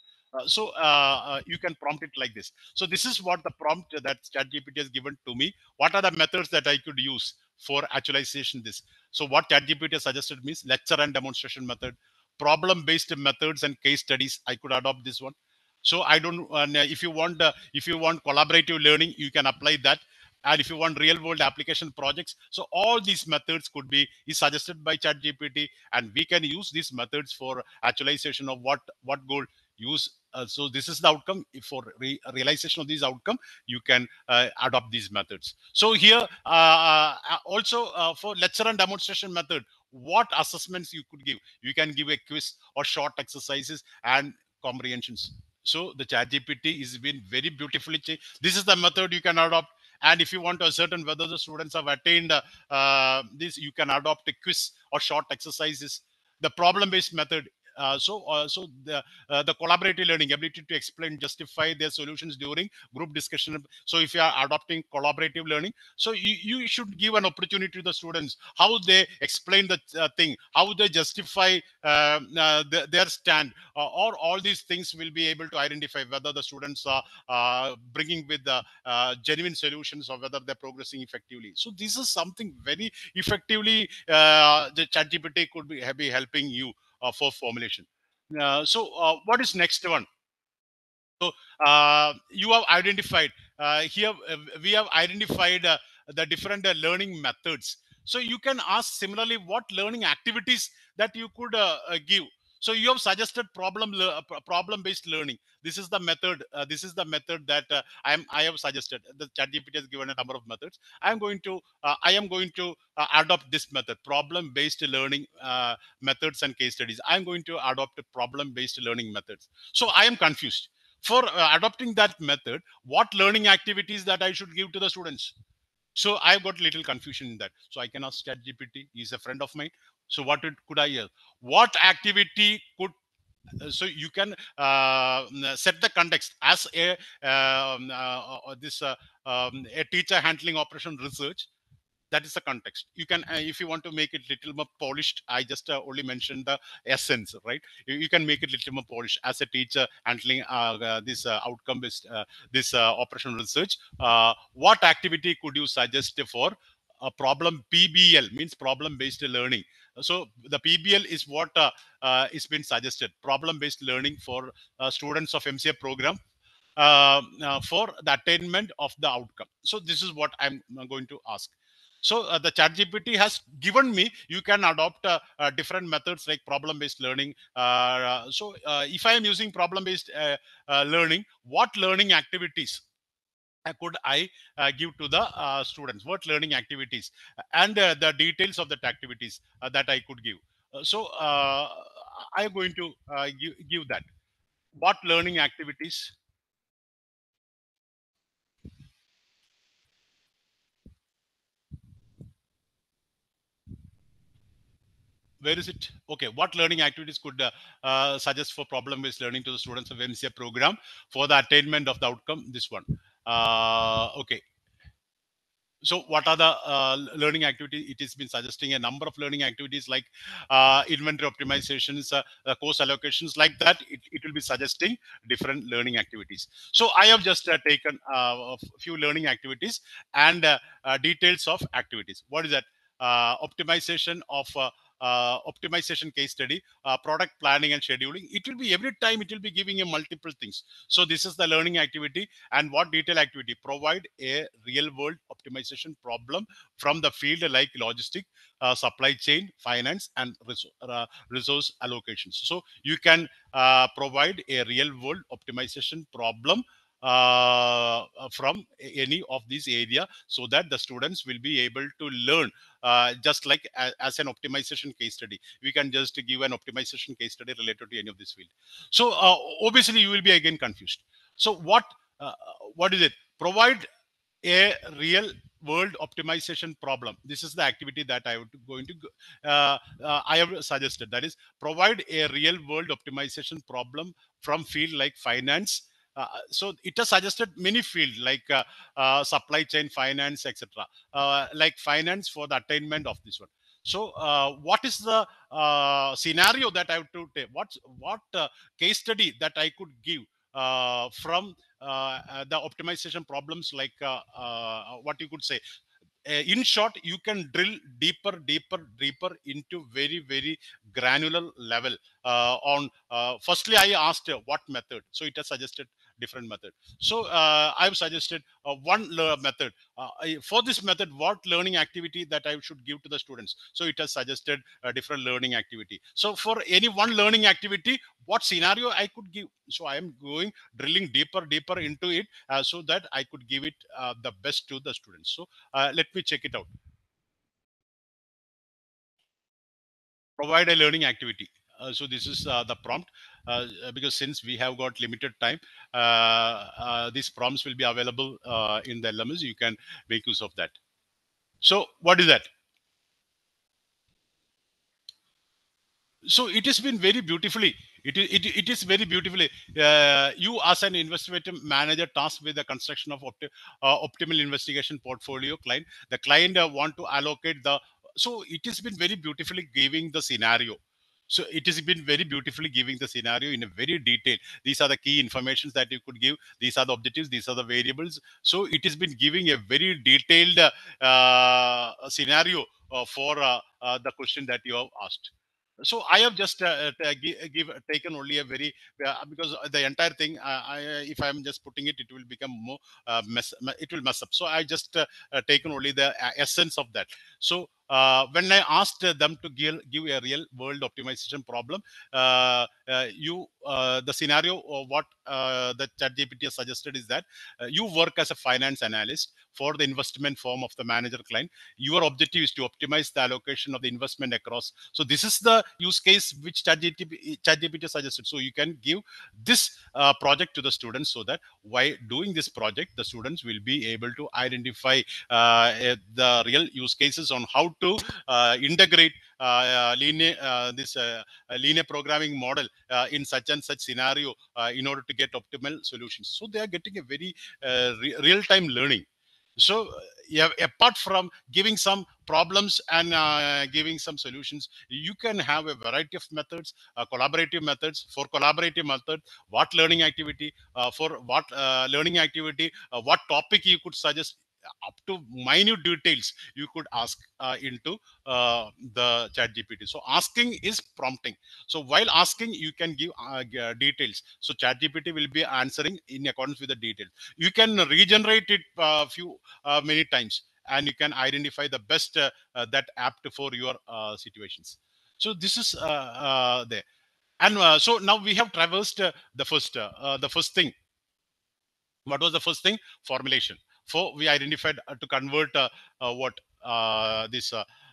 so uh, uh, you can prompt it like this. So this is what the prompt that ChatGPT has given to me. What are the methods that I could use for actualization this? So what ChatGPT has suggested means lecture and demonstration method, problem-based methods and case studies. I could adopt this one. So I don't. Uh, if you want, uh, if you want collaborative learning, you can apply that. And if you want real-world application projects, so all these methods could be is suggested by ChatGPT, and we can use these methods for actualization of what what goal use uh, so this is the outcome. If for re realization of these outcome you can uh, adopt these methods. So here uh, uh also uh, for lecture and demonstration method what assessments you could give? You can give a quiz or short exercises and comprehensions. So the chat gpt is been very beautifully this is the method you can adopt. And if you want to ascertain whether the students have attained uh, this you can adopt a quiz or short exercises. The problem based method uh, so uh, so the uh, the collaborative learning ability to explain justify their solutions during group discussion. So if you are adopting collaborative learning so you, you should give an opportunity to the students how they explain the uh, thing how they justify um, uh, the, their stand. Or all these things will be able to identify whether the students are bringing with the genuine solutions or whether they're progressing effectively. So this is something very effectively the chat gpt could be, be helping you Uh, for formulation. Uh, so uh, what is next one? So uh, you have identified uh, here, we have identified the different learning methods. So you can ask similarly what learning activities that you could give so you have suggested problem problem based learning. This is the method uh, this is the method that uh, i am i have suggested. The chat gpt has given a number of methods. I am going to uh, i am going to uh, adopt this method problem based learning uh, methods and case studies. I am going to adopt problem based learning methods. So i am confused. For uh, adopting that method what learning activities that i should give to the students? So i've got little confusion in that. So i can ask chat gpt he's a friend of mine so what it, could i hear what activity could uh, so you can uh, set the context as a um, uh, uh, this uh, um, a teacher handling operation research. That is the context. You can uh, if you want to make it little more polished i just uh, only mentioned the essence right? You, you, can make it little more polished as a teacher handling uh, this outcome based this operation research. What activity could you suggest for a problem pbl means problem based learning so the PBL is what uh, uh, is been suggested, problem-based learning for uh, students of MCA program for the attainment of the outcome. So this is what I'm going to ask. So uh, the chat GPT has given me, you can adopt uh, uh, different methods like problem-based learning. Uh, so if I am using problem-based uh, uh, learning, what learning activities could I uh, give to the uh, students? What learning activities and uh, the details of that activities uh, that I could give. Uh, so uh, I am going to give, give that. What learning activities? where is it okay what learning activities could suggest for problem based learning to the students of mca program for the attainment of the outcome this one okay. So what are the uh, learning activities it has been suggesting a number of learning activities like uh, inventory optimizations uh, uh, course allocations like that it, it will be suggesting different learning activities. So i have just uh, taken uh, a few learning activities and uh, uh, details of activities. What is that? Uh, optimization of uh, optimization case study, uh, product planning and scheduling. It will be every time it will be giving you multiple things. So this is the learning activity and what detail activity provide a real world optimization problem from the field like logistic, uh, supply chain, finance and resource, uh, resource allocations. So you can uh, provide a real world optimization problem uh, from any of these area so that the students will be able to learn uh, just like as, as, an optimization case study. We can just give an optimization case study related to any of this field. So uh, obviously you will be again confused. So what uh, what is it? Provide a real world optimization problem. This is the activity that i would going to uh, uh, i have suggested. That is provide a real world optimization problem from field like finance uh, so it has suggested many fields like uh, uh, supply chain finance etc uh, like finance for the attainment of this one. So uh, what is the uh, scenario that i have to take? What what case study that i could give from the optimization problems like what you could say? In short you can drill deeper deeper deeper into very very granular level uh, on uh, firstly i asked uh, what method? So it has suggested different method. So uh, I've suggested uh, one method. Uh, for this method, what learning activity that I should give to the students? So it has suggested a different learning activity. So for any one learning activity, what scenario I could give? So I am going drilling deeper, deeper into it so that I could give it the best to the students. So let me check it out. Provide a learning activity. Uh, so this is uh, the prompt uh, because since we have got limited time these prompts will be available in the LMS you can make use of that. So what is that? So it has been very beautifully it is it, it is very beautifully uh, you as an investigative manager tasked with the construction of opti uh, optimal investigation portfolio client. The client uh, want to allocate the so it has been very beautifully giving the scenario so it has been very beautifully giving the scenario in a very detailed these are the key informations that you could give. These are the objectives. These are the variables. So it has been giving a very detailed uh, scenario uh, for uh, uh the question that you have asked. So i have just uh, give, give, taken only a very uh, because the entire thing uh, I, if i'm just putting it it will become more uh, mess it will mess up. So i just uh, taken only the essence of that. So uh, when I asked them to give, give a real world optimization problem, uh, uh, you uh, the scenario of what uh, the ChatGPT has suggested is that uh, you work as a finance analyst for the investment firm of the manager client. Your objective is to optimize the allocation of the investment across. So this is the use case which ChatGPT, suggested. So you can give this project to the students so that by doing this project, the students will be able to identify the real use cases on how to uh, integrate uh, linear uh, this linear programming model in such and such scenario in order to get optimal solutions. So they are getting a very re real-time learning. So yeah, apart from giving some problems and uh, giving some solutions, you can have a variety of methods, uh, collaborative methods. For collaborative method, what learning activity, uh, for what learning activity, what topic you could suggest up to minute details you could ask uh, into uh, the chat gpt so asking is prompting. So while asking you can give uh, details. So chat gpt will be answering in accordance with the details. You can regenerate it a uh, few uh, many times and you can identify the best uh, uh, that apt for your uh, situations. So this is uh, uh, there. And uh, so now we have traversed uh, the first uh, uh, the first thing. What was the first thing? Formulation for we identified uh, to convert uh, uh, what this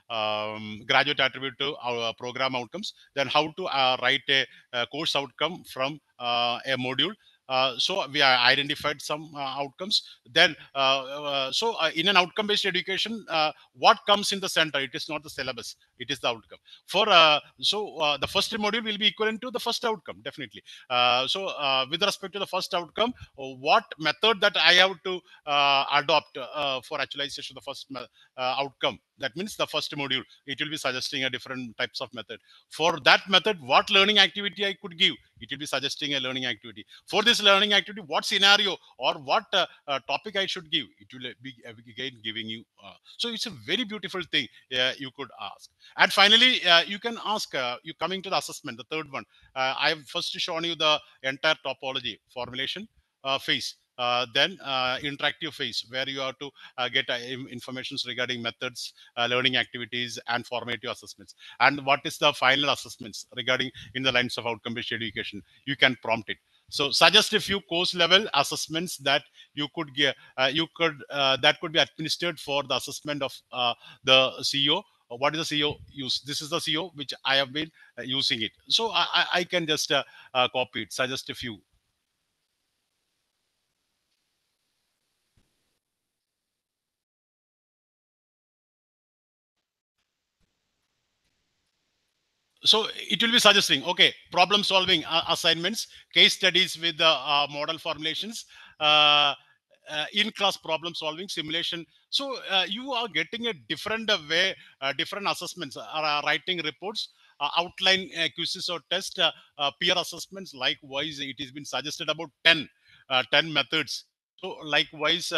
um, graduate attribute to our program outcomes then how to write a, a course outcome from a module uh, so we identified some uh, outcomes. Then uh, uh so uh, in an outcome based education uh, what comes in the center? It is not the syllabus. It is the outcome. For so the first module will be equivalent to the first outcome definitely. So with respect to the first outcome what method that i have to adopt for actualization of the first outcome that means the first module it will be suggesting a different types of method. For that method what learning activity i could give? It will be suggesting a learning activity. For this learning activity what scenario or what uh, uh, topic i should give? It will be uh, again giving you uh, so it's a very beautiful thing uh, you could ask. And finally uh, you can ask uh, you coming to the assessment the third one. Uh, i have first shown you the entire topology formulation uh, phase uh, then uh, interactive phase where you have to uh, get uh, informations regarding methods uh, learning activities and formative assessments. And what is the final assessments regarding in the lines of outcome based education? You can prompt it. So suggest a few course level assessments that you could get uh, you could uh, that could be administered for the assessment of the CO what is the CO use? This is the CO which i have been using it. So i, I, I can just uh, uh, copy it suggest a few so it will be suggesting okay problem solving uh, assignments case studies with the uh, model formulations uh, uh, in class problem solving simulation. So uh, you are getting a different uh, way different assessments writing reports outline quizzes or test peer assessments. Likewise it has been suggested about 10 uh, 10 methods. So likewise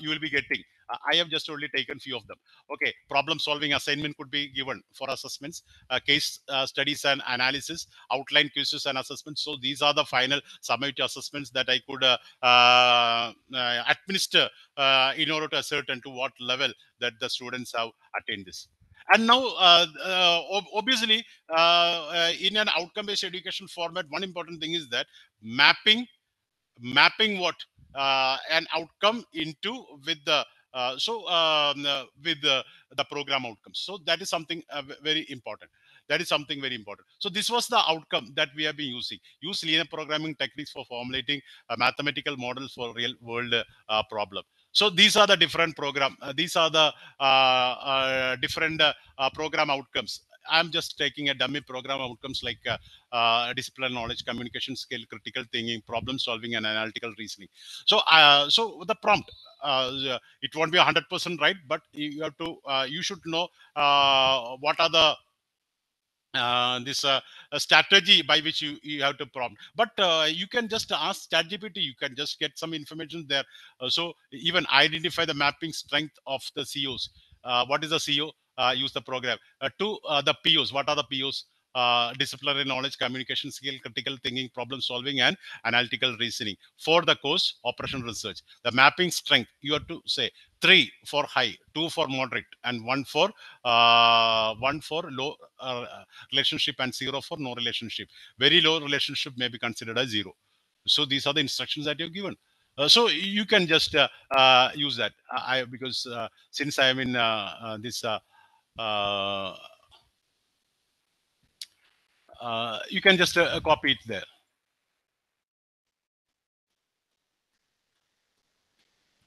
you will be getting i have just only taken few of them. Okay problem solving assignment could be given for assessments uh, case uh, studies and analysis outline quizzes and assessments. So these are the final summative assessments that i could uh, uh, uh, administer uh, in order to ascertain to what level that the students have attained this. And now uh, uh, obviously uh, in an outcome based education format one important thing is that mapping mapping what an outcome into with the so um, uh, with the, the program outcomes. So that is something uh, very important. That is something very important. So this was the outcome that we have been using. Use linear programming techniques for formulating mathematical models for real world uh, problem. So these are the different program uh, these are the uh, uh, different uh, uh, program outcomes i'm just taking a dummy program outcomes like uh, uh, discipline knowledge communication skill critical thinking problem solving and analytical reasoning. So uh, so the prompt uh, it won't be 100% right but you have to uh, you should know uh, what are the uh, this uh, strategy by which you, you have to prompt. But uh, you can just ask ChatGPT you can just get some information there. So even identify the mapping strength of the COs what is the CO use the program uh, to uh, the POs what are the POs uh, disciplinary knowledge communication skill critical thinking problem solving and analytical reasoning. For the course operation research. The mapping strength you have to say three for high two for moderate and one for uh, one for low uh, relationship and zero for no relationship. Very low relationship may be considered as zero. So these are the instructions that you're given. Uh, so you can just uh, uh, use that. I because uh, since i am in uh, uh, this uh, uh, uh, you can just uh, copy it there.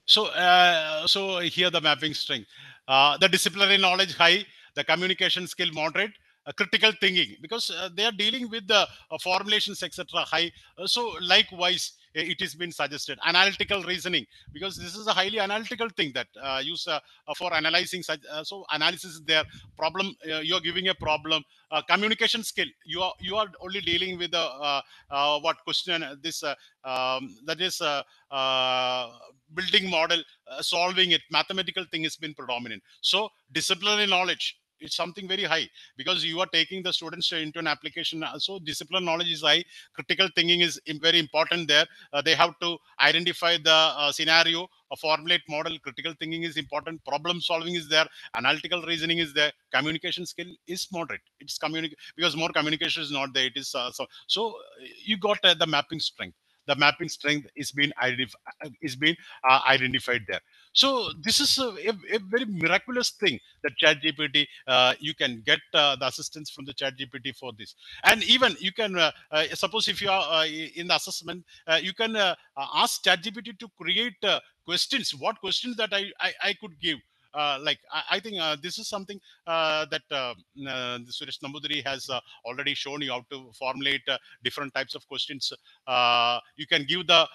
So uh, so here the mapping string, uh, the disciplinary knowledge high the communication skill moderate uh, critical thinking because uh, they are dealing with the uh, formulations etc high. Uh, so likewise uh, it has been suggested. Analytical reasoning because this is a highly analytical thing that uh, use uh, uh, for analyzing such uh, so analysis is there. Problem uh, you're giving a problem uh, communication skill. You are you are only dealing with the what question this um, that is building model solving it. Mathematical thing has been predominant. So disciplinary knowledge it's something very high because you are taking the students into an application. So discipline knowledge is high. Critical thinking is very important there. Uh, they have to identify the uh, scenario a formulate model. Critical thinking is important. Problem solving is there. Analytical reasoning is there. Communication skill is moderate. It's communic because more communication is not there. It is uh, so so uh, you got uh, the mapping strength the mapping strength is being identified is being uh, identified there so this is a, a, a very miraculous thing that ChatGPT. Uh, you can get uh, the assistance from the ChatGPT for this, and even you can uh, uh, suppose if you are uh, in the assessment, uh, you can uh, uh, ask ChatGPT to create uh, questions. What questions that I I, I could give. Uh, like I, I think uh, this is something uh, that uh, Suresh Nambudiri has already shown you how to formulate different types of questions. You can give the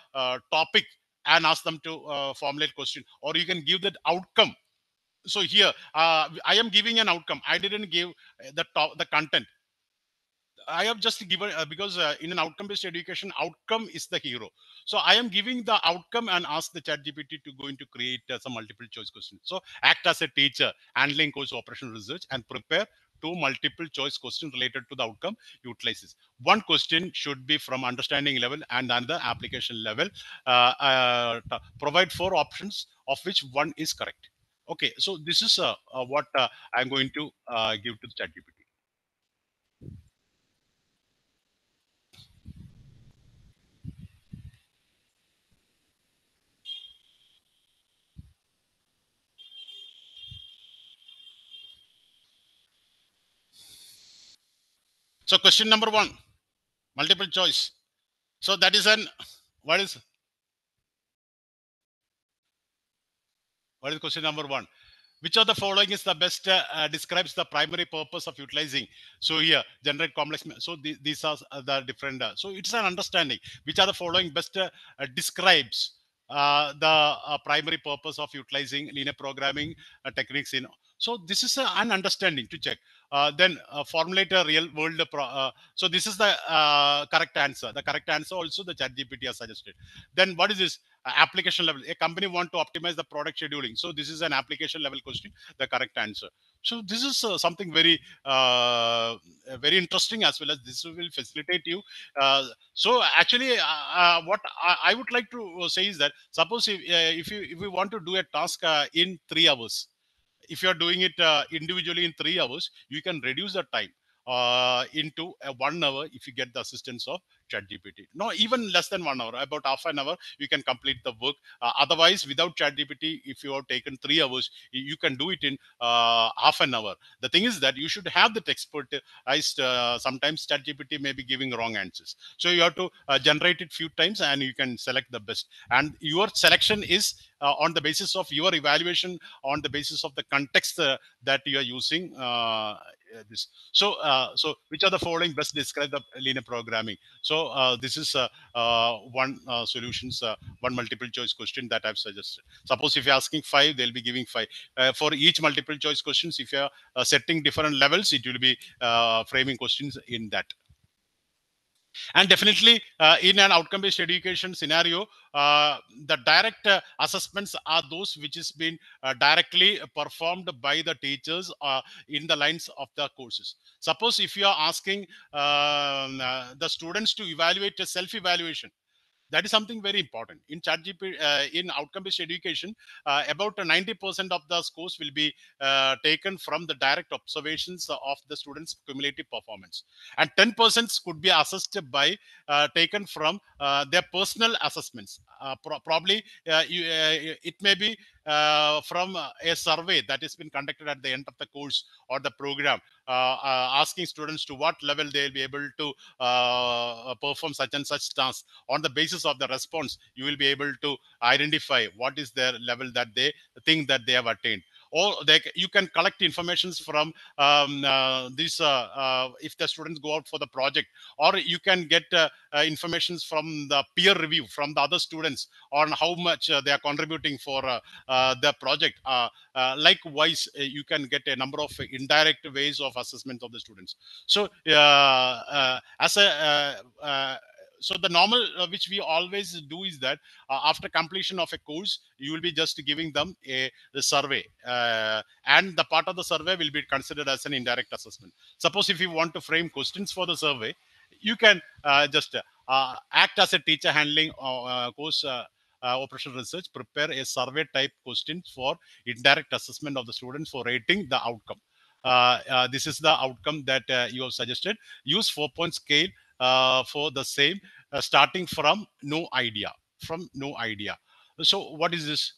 topic and ask them to formulate question or you can give that outcome. So here uh, i am giving an outcome. I didn't give the top the content i have just given uh, because uh, in an outcome based education outcome is the hero. So i am giving the outcome and ask the chat gpt to go into create uh, some multiple choice questions. So act as a teacher handling course operation research and prepare two multiple choice questions related to the outcome utilizes. One question should be from understanding level and another application level uh, uh, provide four options of which one is correct. Okay so this is uh, what i'm going to give to the chat gpt so question number one multiple choice. So that is an what is what is question number one? Which of the following is the best uh, uh, describes the primary purpose of utilizing? So here generate complex so the, these are uh, the different uh, so it's an understanding. Which are the following best uh, uh, describes the primary purpose of utilizing linear programming techniques in so this is an understanding to check uh, then uh, formulate a real world uh, so this is the uh, correct answer. The correct answer also the chat gpt has suggested. Then what is this? Uh, application level. A company want to optimize the product scheduling. So this is an application level question the correct answer. So this is something very very interesting as well as this will facilitate you. So actually what I, I would like to say is that suppose if, if you if we want to do a task in 3 hours if you are doing it uh, individually in 3 hours you can reduce the time uh, into a one hour if you get the assistance of ChatGPT. No, even less than one hour, about half an hour, you can complete the work. Uh, otherwise, without ChatGPT, if you have taken three hours, you, can do it in uh, half an hour. The thing is that you should have that expertise. Uh, sometimes ChatGPT may be giving wrong answers, so you have to uh, generate it few times and you can select the best. And your selection is uh, on the basis of your evaluation, on the basis of the context uh, that you are using uh, this. So, uh, so which are the following best describe the linear programming? So, uh, this is uh, uh, one uh, solutions, uh, one multiple choice question that I've suggested. Suppose if you're asking five, they'll be giving five. Uh, for each multiple choice questions, if you're uh, setting different levels, it will be uh, framing questions in that and definitely uh, in an outcome based education scenario uh, the direct uh, assessments are those which is been uh, directly performed by the teachers uh, in the lines of the courses. Suppose if you are asking uh, the students to evaluate a self evaluation that is something very important in ChatGPT. Uh, in outcome-based education, uh, about 90% of the scores will be uh, taken from the direct observations of the students' cumulative performance, and 10% could be assessed by uh, taken from uh, their personal assessments. Uh, pro- probably you, it may be from a survey that has been conducted at the end of the course or the program, asking students to what level they'll be able to uh, perform such and such tasks. On the basis of the response, you will be able to identify what is their level that they think that they have attained or they, you can collect informations from um, uh, these uh, uh, if the students go out for the project. Or you can get uh, uh informations from the peer review from the other students on how much uh, they are contributing for uh, the project. Likewise you can get a number of indirect ways of assessment of the students. So as a so the normal uh, which we always do is that uh, after completion of a course you will be just giving them a, a survey uh, and the part of the survey will be considered as an indirect assessment. Suppose if you want to frame questions for the survey you can uh, just uh, act as a teacher handling uh, course operational research prepare a survey type question for indirect assessment of the students for rating the outcome. This is the outcome that you have suggested. Use four point scale for the same uh, starting from no idea from no idea. So what is this?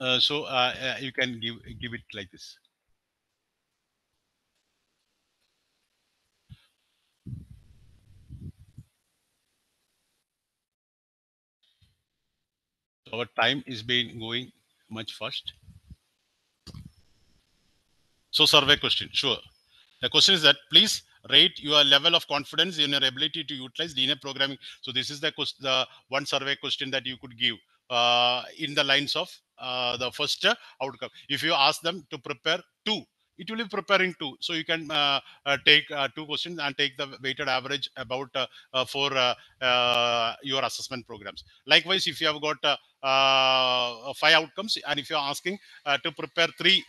Uh, so uh, uh, you can give give it like this. So our time is been going much fast. So survey question sure. The question is that please rate your level of confidence in your ability to utilize linear programming. So this is the, the one survey question that you could give uh, in the lines of uh, the first uh, outcome. If you ask them to prepare two, it will be preparing two. So you can uh, uh, take uh, two questions and take the weighted average about for your assessment programs. Likewise, if you have got five outcomes and if you are asking to prepare three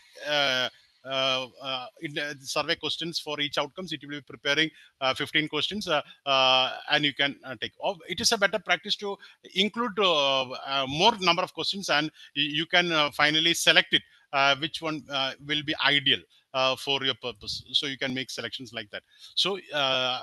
uh, uh, uh, in the survey questions for each outcomes it will be preparing uh, 15 questions uh, uh, and you can uh, take. Oh, it is a better practice to include uh, uh, more number of questions and you can uh, finally select it uh, which one uh, will be ideal uh, for your purpose. So you can make selections like that. So uh,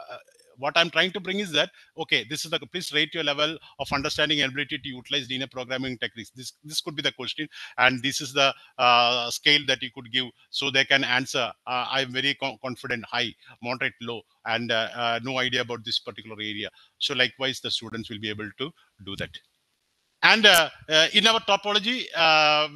what i'm trying to bring is that okay this is the please rate your level of understanding and ability to utilize linear programming techniques. This this could be the question and this is the uh, scale that you could give so they can answer uh, i'm very co- confident high moderate low and uh, uh, no idea about this particular area. So likewise the students will be able to do that. And uh, uh, in our topology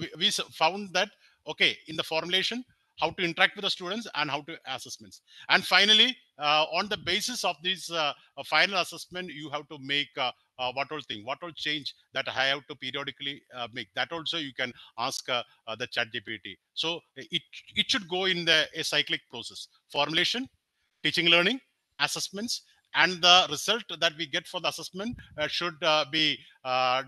we, we found that okay in the formulation how to interact with the students and how to assessments. And finally uh, on the basis of this uh, uh, final assessment you have to make uh, uh, what all thing what all change that i have to periodically uh, make. That also you can ask the chat gpt so it it should go in the a cyclic process. Formulation teaching learning assessments and the result that we get for the assessment should be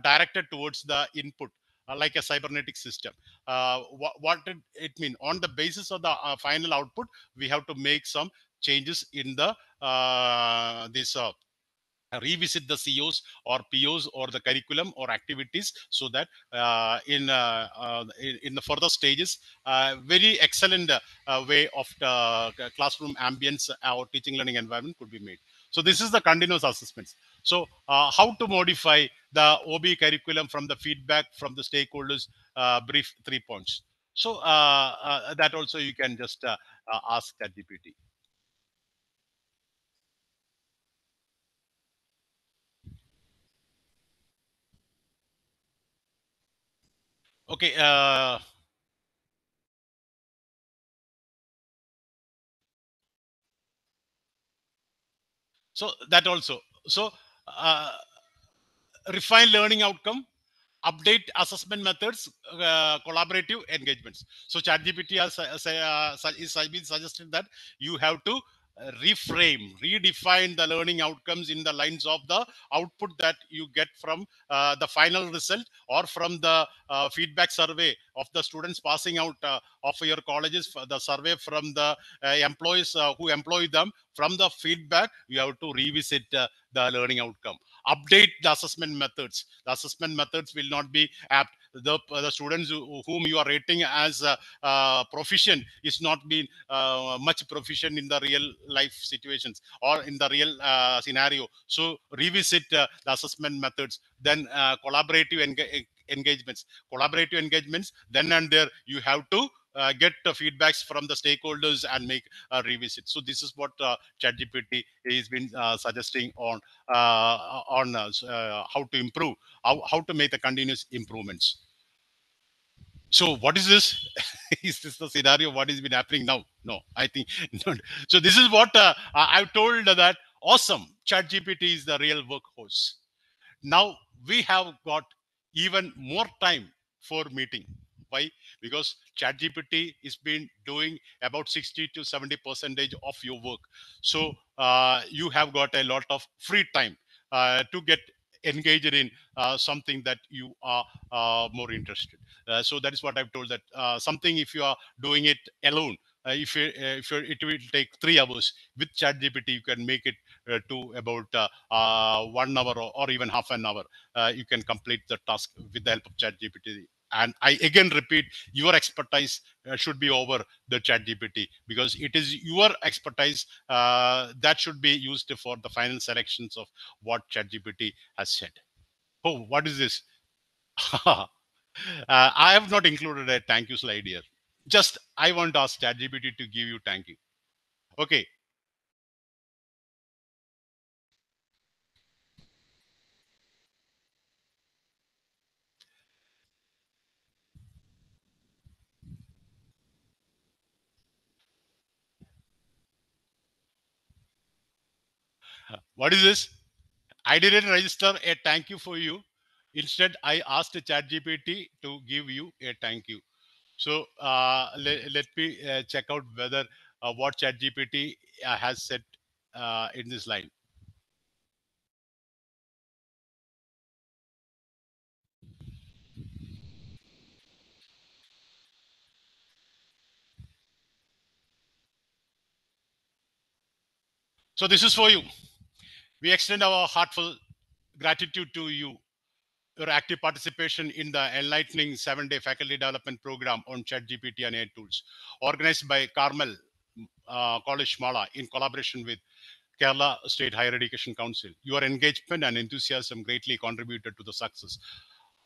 directed towards the input like a cybernetic system uh, what, what it, it mean on the basis of the uh, final output we have to make some changes in the uh, this uh, revisit the COs or POs or the curriculum or activities so that uh, in, uh, uh, in in the further stages, uh, very excellent uh, uh, way of the classroom ambience or teaching learning environment could be made. So this is the continuous assessments. So uh, how to modify the OB curriculum from the feedback from the stakeholders? Uh, brief three points. So uh, uh, that also you can just uh, uh, ask ChatGPT. Okay. So that also. So uh, refine learning outcome, update assessment methods, uh, collaborative engagements. So ChatGPT has uh, uh, is been suggested that you have to reframe, redefine the learning outcomes in the lines of the output that you get from uh, the final result or from the uh, feedback survey of the students passing out uh, of your colleges, the survey from the uh, employees uh, who employ them. From the feedback, you have to revisit uh, the learning outcome. Update the assessment methods. The assessment methods will not be apt. The, the students who- whom you are rating as uh, uh, proficient is not being uh, much proficient in the real life situations or in the real uh, scenario. So revisit uh, the assessment methods. Then uh, collaborative enga- engagements. Collaborative engagements. Then and there you have to uh, get the feedbacks from the stakeholders and make a revisit. So this is what uh, ChatGPT has been uh, suggesting on uh, on uh, uh, how to improve, how, how to make the continuous improvements. So what is this? is this the scenario? What has been happening now? No, I think not. So this is what uh, I've told that awesome. ChatGPT is the real workhorse. Now we have got even more time for meeting. Why? Because ChatGPT is been doing about 60 to 70 percentage of your work. So uh, you have got a lot of free time uh, to get engaged in uh, something that you are uh, more interested. Uh, so that is what I've told that uh, something if you are doing it alone, uh, if you, uh, if you it will take three hours with ChatGPT, you can make it to about one hour or, or even half an hour. You can complete the task with the help of ChatGPT. And I again repeat, your expertise uh, should be over the ChatGPT because it is your expertise uh, that should be used for the final selections of what ChatGPT has said. Oh, what is this? uh, I have not included a thank you slide here. Just I want to ask ChatGPT to give you thank you. Okay. What is this? I didn't register a thank you for you. Instead, I asked ChatGPT to give you a thank you. So uh, let, let me uh, check out whether uh, what ChatGPT uh, has said uh, in this line. So this is for you. We extend our heartfelt gratitude to you, your active participation in the enlightening seven-day faculty development program on ChatGPT and AI tools, organized by Carmel uh, College Mala in collaboration with Kerala State Higher Education Council. Your engagement and enthusiasm greatly contributed to the success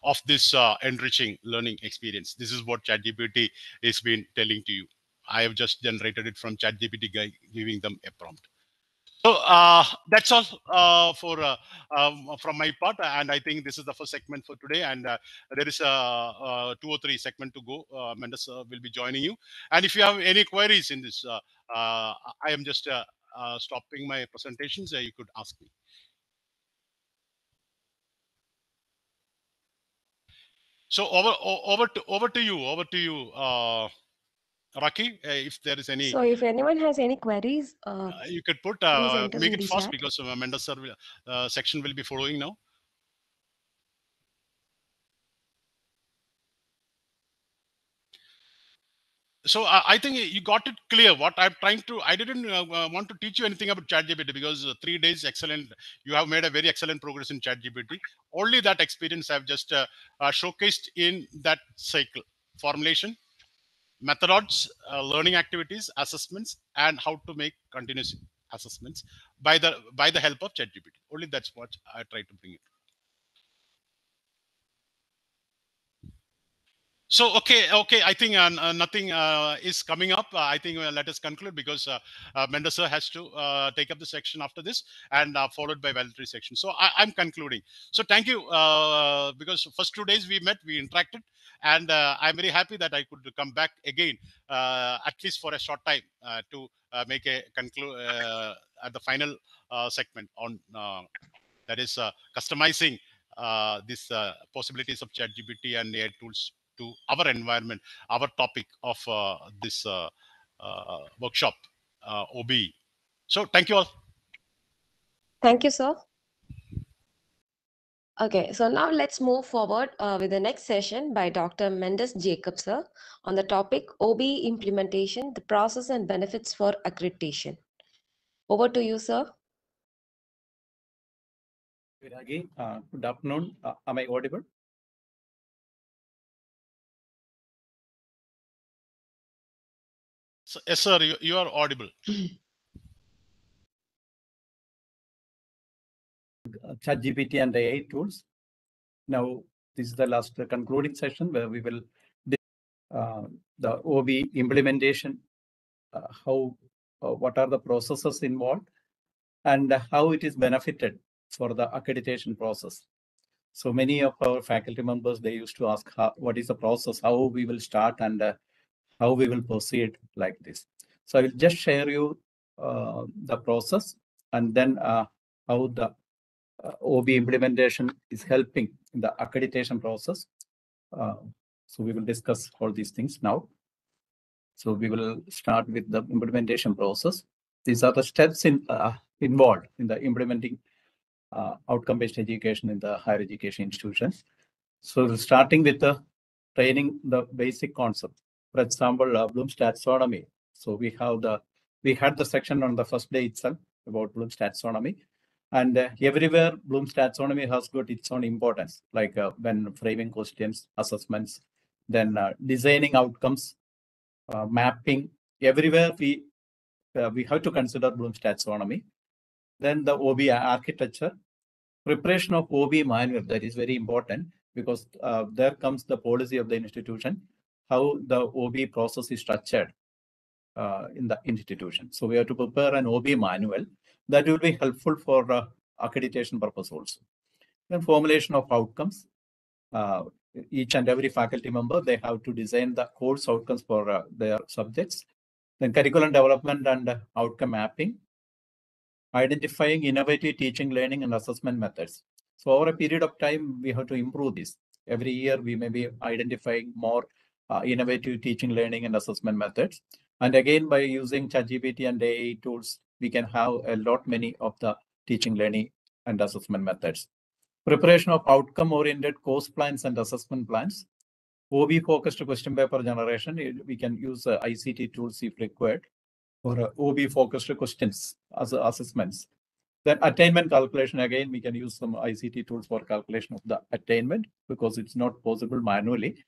of this uh, enriching learning experience. This is what ChatGPT has been telling to you. I have just generated it from ChatGPT giving them a prompt. So uh, that's all uh, for uh, um, from my part, and I think this is the first segment for today. And uh, there is a, two or three segment to go. Uh, Mendes uh, will be joining you. And if you have any queries in this, uh, I am just stopping my presentations. You could ask me. So over over to over to you. Over to you, Raki. Uh, if there is any. So if anyone has any queries, uh, Uh, you could put uh, make it fast chat. because uh, Mendes sir will, uh, section will be following now. So I think you got it clear. What I'm trying to, I didn't uh, want to teach you anything about ChatGPT because uh, three days excellent. You have made a very excellent progress in ChatGPT. Only that experience I've just showcased in that cycle: formulation, methods, uh, learning activities, assessments, and how to make continuous assessments by the by the help of ChatGPT. Only that's what I try to bring it. So okay, okay. I think uh, uh, nothing uh, is coming up. Uh, I think uh, let us conclude because uh, uh, has to take up the section after this and followed by voluntary section. So I, I'm concluding. So thank you because first two days we met, we interacted, and I'm very happy that I could come back again, at least for a short time, to make a conclude at the final segment on that is customizing uh, these uh, possibilities of ChatGPT and AI tools to our environment, our topic of uh, this uh, uh, workshop, uh, OB. So thank you all. thank you, sir. Okay, so now let's move forward uh, with the next session by Dr. Mendes Jacob, sir, on the topic OB implementation, the process and benefits for accreditation. Over to you, sir. Viragi, uh, good afternoon. Uh, Am I audible? So, yes, sir, you, you are audible. ChatGPT and AI tools. Now, this is the last concluding session where we will uh, the OB implementation, uh, how, uh, what are the processes involved, and how it is benefited for the accreditation process. So many of our faculty members, they used to ask, how, what is the process, how we will start and uh, how we will proceed like this. So I will just share you uh, the process and then uh, how the uh, OB implementation is helping in the accreditation process. Uh, So we will discuss all these things now. So we will start with the implementation process. These are the steps in, uh, involved in the implementing uh, outcome-based education in the higher education institutions. So starting with the training the basic concept. For example, uh, Bloom's taxonomy. So we have the we had the section on the first day itself about Bloom's taxonomy, and uh, everywhere Bloom's taxonomy has got its own importance, like uh, when framing questions, assessments, then uh, designing outcomes, uh, mapping. Everywhere we uh, we have to consider Bloom's taxonomy. Then the OB architecture, preparation of OB manual that is very important because there comes the policy of the institution, how the OB process is structured uh, in the institution. So we have to prepare an OB manual that will be helpful for uh, accreditation purpose also. Then formulation of outcomes. Uh, each and every faculty member, they have to design the course outcomes for uh, their subjects. Then curriculum development and outcome mapping. Identifying innovative teaching, learning and assessment methods. So over a period of time, we have to improve this. Every year, we may be identifying more uh, innovative teaching, learning, and assessment methods. And again, by using ChatGPT and AI tools, we can have a lot many of the teaching, learning, and assessment methods. Preparation of outcome-oriented course plans and assessment plans. OB-focused question paper generation, we can use uh, ICT tools if required for uh, OB-focused questions as assessments. Then attainment calculation, again, we can use some ICT tools for calculation of the attainment because it's not possible manually.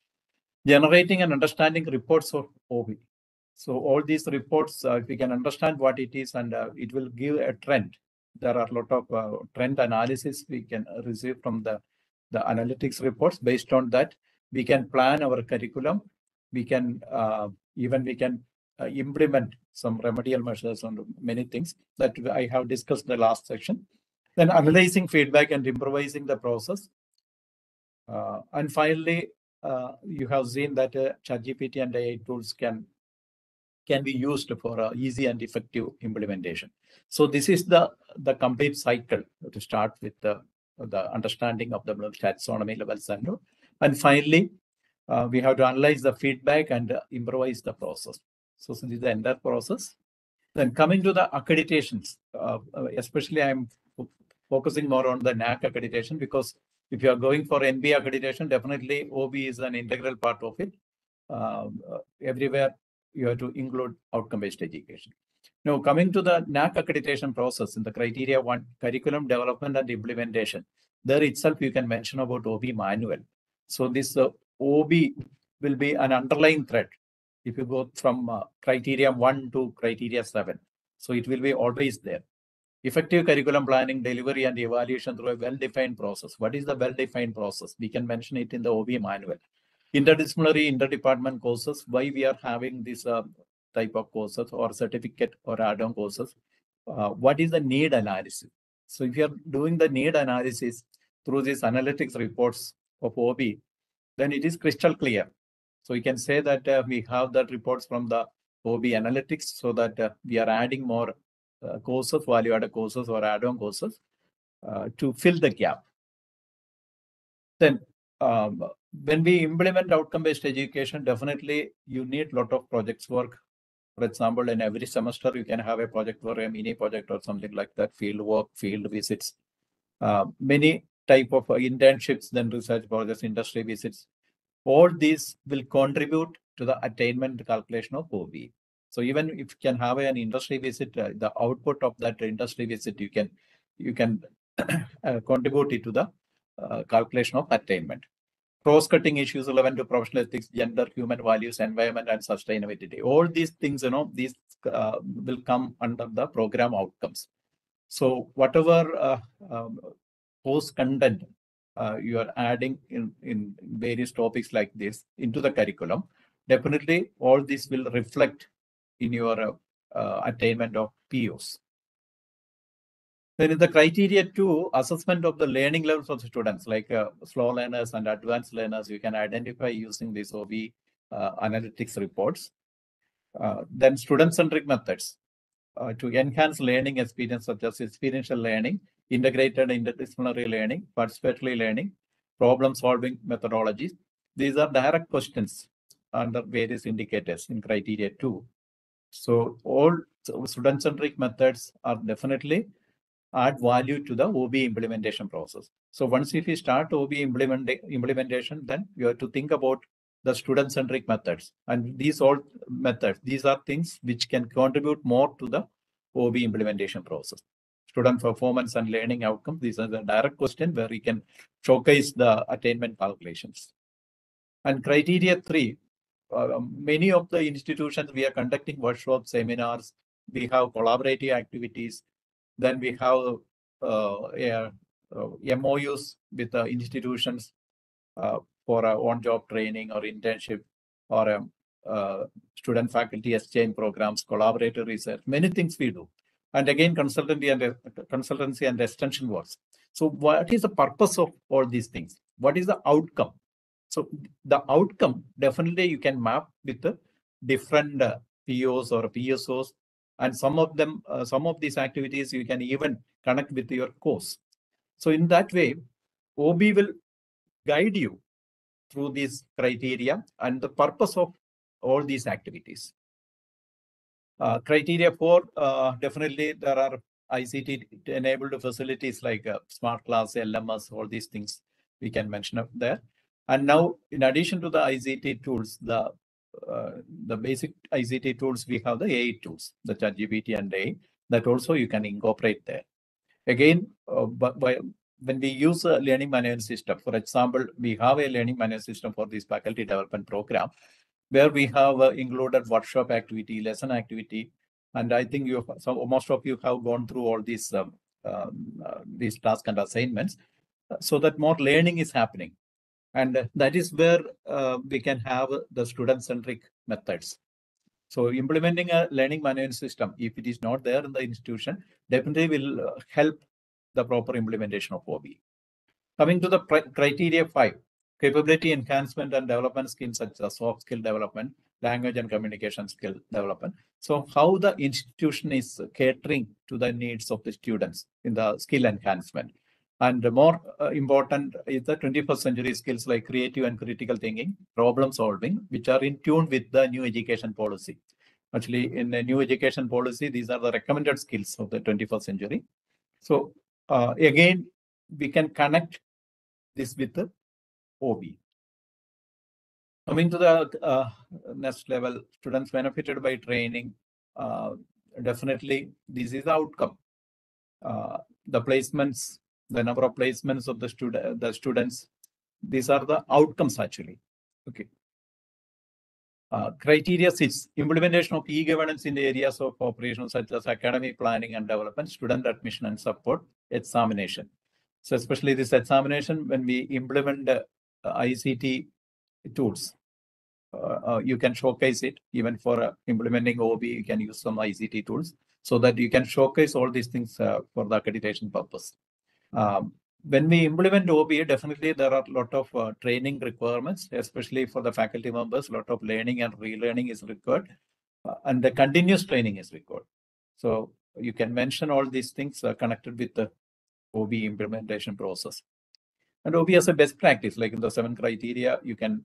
Generating and understanding reports of OB. So all these reports, uh, if we can understand what it is and uh, it will give a trend. There are a lot of uh, trend analysis we can receive from the, the analytics reports. Based on that, we can plan our curriculum. We can uh, even we can uh, implement some remedial measures on many things that I have discussed in the last section. Then analyzing feedback and improvising the process. Uh, and finally, you have seen that uh, ChatGPT and AI tools can can be used for uh, easy and effective implementation. So this is the the complete cycle to start with the the understanding of the taxonomy levels and and finally uh, we have to analyze the feedback and uh, improvise the process. So, this is the entire process. Then coming to the accreditations, uh, uh, especially I'm focusing more on the NAAC accreditation because if you are going for NB accreditation, definitely OB is an integral part of it. Um, uh, everywhere you have to include outcome-based education. Now, coming to the NAAC accreditation process in the criteria one, curriculum development and implementation, there itself you can mention about OB manual. So this uh, OB will be an underlying thread if you go from uh, criteria one to criteria seven. So it will be always there. Effective curriculum planning, delivery, and evaluation through a well-defined process. What is the well-defined process? We can mention it in the OB manual. Interdisciplinary, interdepartment courses. Why we are having this uh, type of courses or certificate or add-on courses? Uh, what is the need analysis? So if you are doing the need analysis through these analytics reports of OB, then it is crystal clear. So we can say that uh, we have that reports from the OB analytics so that uh, we are adding more courses, value-added courses or add-on courses uh, to fill the gap. Then um, when we implement outcome-based education, definitely you need a lot of projects work. For example, in every semester, you can have a project or a mini project or something like that, field work, field visits, uh, many type of uh, internships, then research projects, industry visits. All these will contribute to the attainment calculation of OB. So even if you can have an industry visit, uh, the output of that industry visit, you can you can uh, contribute it to the uh, calculation of attainment. Cross-cutting issues relevant to professional ethics, gender, human values, environment, and sustainability. All these things, you know, these uh, will come under the program outcomes. So whatever uh, um, content uh, you are adding in, in various topics like this into the curriculum, definitely all this will reflect in your attainment of POs. Then in the criteria two, assessment of the learning levels of the students, like uh, slow learners and advanced learners, you can identify using these OB uh, analytics reports. Uh, then student-centric methods uh, to enhance learning experience such as experiential learning, integrated interdisciplinary learning, participatory learning, problem-solving methodologies, these are direct questions under various indicators in criteria two. So all student-centric methods are definitely add value to the OB implementation process. So once if you start OB implement, implementation, then you have to think about the student-centric methods. And these all methods, these are things which can contribute more to the OB implementation process. Student performance and learning outcome, these are the direct question where we can showcase the attainment calculations. And criteria three, many of the institutions we are conducting workshops, seminars, we have collaborative activities, then we have uh, uh, MOUs with the institutions uh, for on-job training or internship or um, uh, student faculty exchange programs, collaborative research, many things we do. And again, consultancy and uh, consultancy and extension works. So what is the purpose of all these things? What is the outcome? So the outcome definitely you can map with the different uh, POs or PSOs and some of them, uh, some of these activities you can even connect with your course. So in that way, OB will guide you through these criteria and the purpose of all these activities. Uh, criteria four, uh, definitely there are ICT enabled facilities like uh, smart class, LMS, all these things we can mention up there. And now, in addition to the ICT tools, the uh, the basic ICT tools, we have the AI tools, the ChatGPT and AI, that also you can incorporate there. Again, uh, but by, when we use a learning management system, for example, we have a learning management system for this faculty development program, where we have uh, included workshop activity, lesson activity, and I think you, so most of you have gone through all these um, um, uh, these tasks and assignments, uh, so that more learning is happening and that is where uh, we can have the student-centric methods. So implementing a learning management system, if it is not there in the institution, definitely will uh, help the proper implementation of OB. Coming to the criteria five, capability enhancement and development skills such as soft skill development, language and communication skill development. So how the institution is catering to the needs of the students in the skill enhancement. And more uh, important is the 21st century skills like creative and critical thinking, problem solving, which are in tune with the new education policy. Actually, in the new education policy, these are the recommended skills of the 21st century. So uh, again, we can connect this with the OB. Coming to the uh, next level, students benefited by training. Uh, definitely, this is the outcome. Uh, the placements the number of placements of the student the students. These are the outcomes actually. Okay. Uh, criteria six implementation of e-governance in the areas of operations such as academic planning and development student admission and support examination. So especially this examination when we implement uh, ict tools uh, uh, you can showcase it. Even for uh, implementing OB, you can use some ICT tools so that you can showcase all these things uh, for the accreditation purpose. Um, when we implement OB, definitely there are a lot of uh, training requirements, especially for the faculty members. A lot of learning and relearning is required, uh, and the continuous training is required. So you can mention all these things uh, connected with the OB implementation process. And OB as a best practice, like in the seven criteria, you can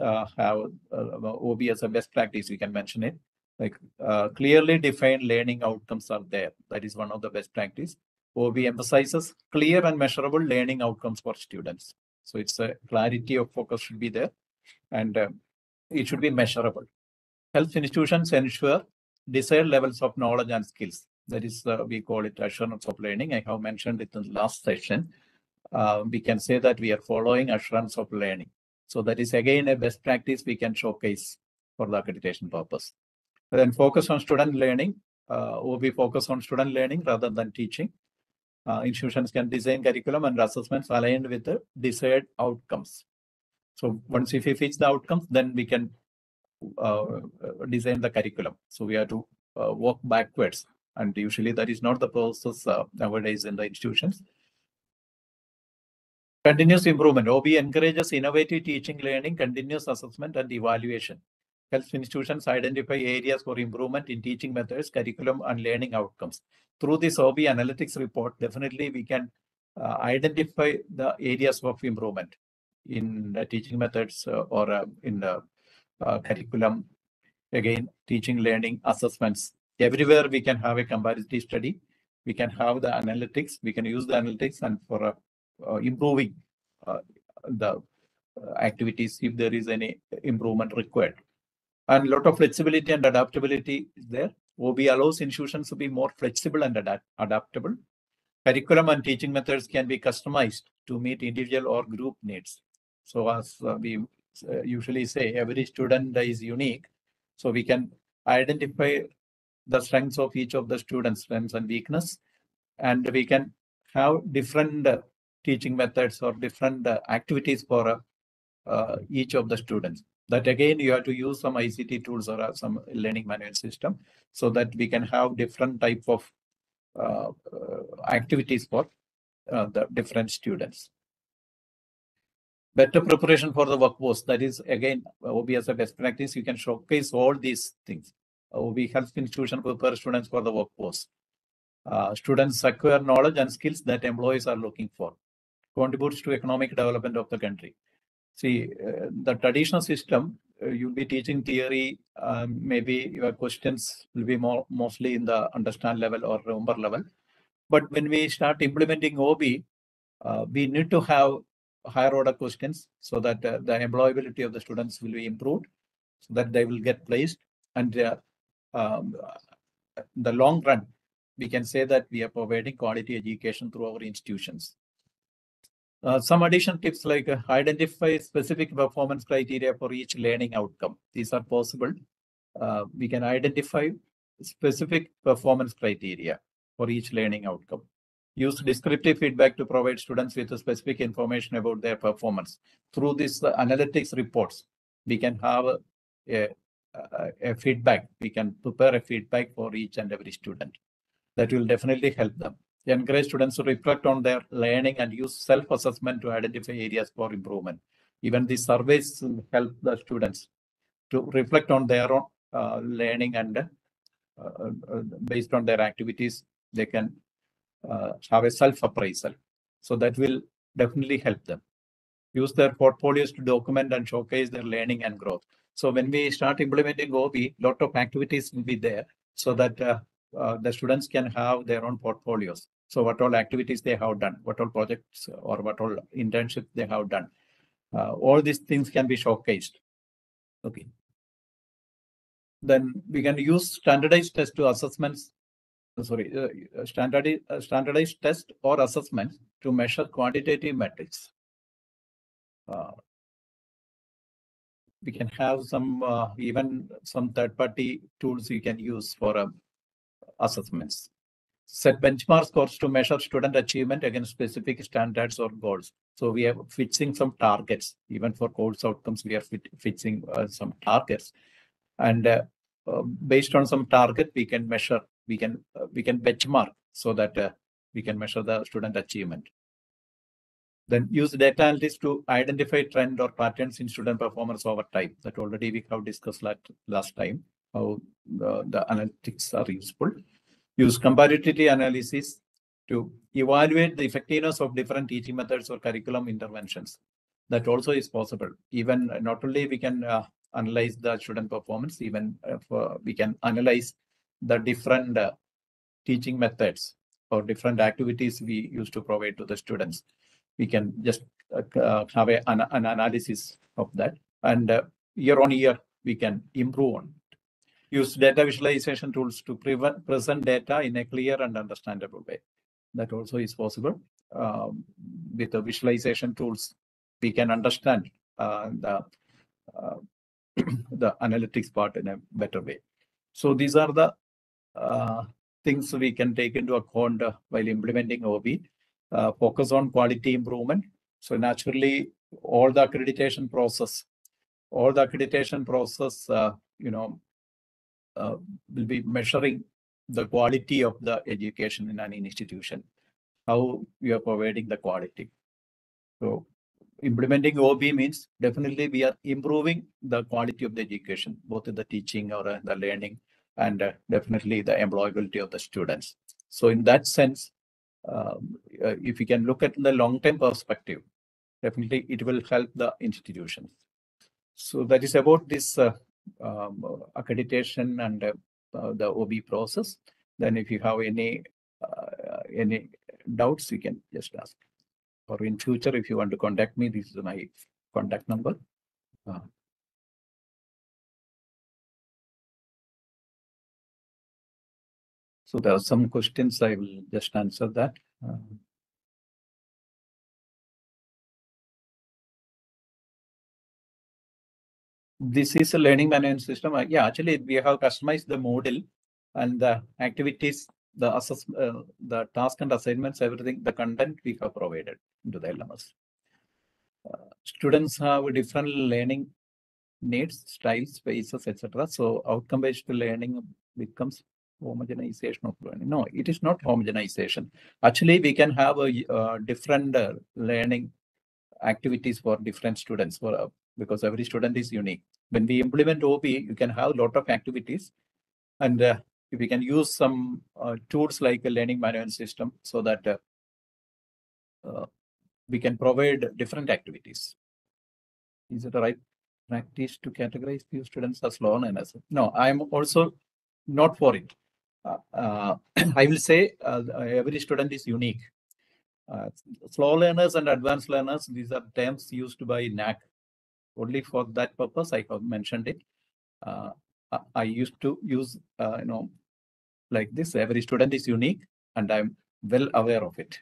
uh, have uh, OB as a best practice. You can mention it. Like uh, clearly defined learning outcomes are there. That is one of the best practice. OB emphasizes clear and measurable learning outcomes for students. So it's a clarity of focus should be there and uh, it should be measurable. Health institutions ensure desired levels of knowledge and skills. That is, uh, we call it assurance of learning. I have mentioned it in the last session. Uh, we can say that we are following assurance of learning. So that is again a best practice we can showcase for the accreditation purpose. then focus on student learning. Uh, OB focus on student learning rather than teaching uh, institutions can design curriculum and assessments aligned with the desired outcomes. So once if we fix the outcomes, then we can uh, design the curriculum. So we have to uh, work backwards. And usually that is not the process uh, nowadays in the institutions. Continuous improvement. OB encourages innovative teaching, learning, continuous assessment, and evaluation. Helps institutions identify areas for improvement in teaching methods, curriculum, and learning outcomes through this OB analytics report, definitely we can uh, identify the areas of improvement. in the teaching methods uh, or uh, in the uh, curriculum. Again, teaching, learning, assessments. Everywhere we can have a comparative study. We can have the analytics. We can use the analytics and for uh, uh, improving uh, the uh, activities if there is any improvement required. And a lot of flexibility and adaptability is there. OB allows institutions to be more flexible and adapt- adaptable. Curriculum and teaching methods can be customized to meet individual or group needs. So as uh, we uh, usually say, every student is unique. So we can identify the strengths of each of the students' strengths and weakness, and we can have different uh, teaching methods or different uh, activities for uh, each of the students. That again, you have to use some ICT tools or uh, some learning manual system so that we can have different type of uh, uh, activities for uh, the different students. Better preparation for the workforce. That is again, OB as a best practice. You can showcase all these things. OB helps institution prepare students for the workforce. Uh, students acquire knowledge and skills that employees are looking for. Contributes to economic development of the country. See, uh, the traditional system, uh, you'll be teaching theory, um, maybe your questions will be more mostly in the understand level or remember level. But when we start implementing OB, uh, we need to have higher order questions so that uh, the employability of the students will be improved, so that they will get placed. And uh, um, the long run, we can say that we are providing quality education through our institutions. Uh, some additional tips like uh, identify specific performance criteria for each learning outcome. These are possible. Uh, we can identify specific performance criteria for each learning outcome. Use descriptive feedback to provide students with specific information about their performance. Through these uh, analytics reports, we can have a, a, a feedback. We can prepare a feedback for each and every student. That will definitely help them encourage students to reflect on their learning and use self-assessment to identify areas for improvement. Even these surveys help the students to reflect on their own uh, learning and uh, uh, based on their activities, they can uh, have a self-appraisal. So that will definitely help them. Use their portfolios to document and showcase their learning and growth. So when we start implementing OB, lot of activities will be there so that uh, uh, the students can have their own portfolios. So what all activities they have done, what all projects or what all internships they have done. Uh, all these things can be showcased. Okay. Then we can use standardized test to assessments. uh, Sorry, uh, standard, uh, standardized test or assessment to measure quantitative metrics. Uh, we can have some uh, even some third-party tools you can use for assessments. Set benchmark scores to measure student achievement against specific standards or goals. So we are fixing some targets, even for course outcomes, we are fit, fixing uh, some targets. And uh, uh, based on some target, we can measure, we can, uh, we can benchmark so that uh, we can measure the student achievement. Then use data analytics to identify trend or patterns in student performance over time. That already we have discussed last, last time, how the, the analytics are useful use comparativity analysis to evaluate the effectiveness of different teaching methods or curriculum interventions. That also is possible. Even uh, not only we can uh, analyze the student performance, even uh, we can analyze the different uh, teaching methods or different activities we used to provide to the students. We can just uh, uh, have a, an, an analysis of that and year on year we can improve on use data visualization tools to prevent, present data in a clear and understandable way. That also is possible. Um, with the visualization tools, we can understand uh, the, uh, the analytics part in a better way. So these are the uh, things we can take into account while implementing OB. Uh, focus on quality improvement. So naturally, all the accreditation process, all the accreditation process, uh, you know, uh, will be measuring the quality of the education in an institution, how you are providing the quality. So implementing OB means definitely we are improving the quality of the education, both in the teaching or uh, the learning, and uh, definitely the employability of the students. So in that sense, um, uh, if you can look at the long-term perspective, definitely it will help the institutions. So that is about this uh, um, accreditation and uh, uh, the OB process. Then if you have any uh, any doubts, you can just ask. Or in future, if you want to contact me, this is my contact number. Uh, So there are some questions, I will just answer that. Uh, This is a learning management system. Uh, Yeah, actually, we have customized the model and the activities, the assess, uh, the task and assignments, everything, the content we have provided into the LMS. Uh, Students have different learning needs, styles, spaces, etc. So outcome-based learning becomes homogenization of learning. No, it is not homogenization. Actually, we can have a uh, different uh, learning activities for different students for uh, because every student is unique. When we implement OB, you can have a lot of activities, and uh, we can use some uh, tools like a learning management system so that uh, uh, we can provide different activities. Is it the right practice to categorize few students as slow learners? No, I am also not for it. Uh, uh, I will say every student is unique. Slow learners and advanced learners, these are terms used by NAAC. Only for that purpose, I have mentioned it. Uh, I- used to use, uh, you know, like this, every student is unique and I'm well aware of it.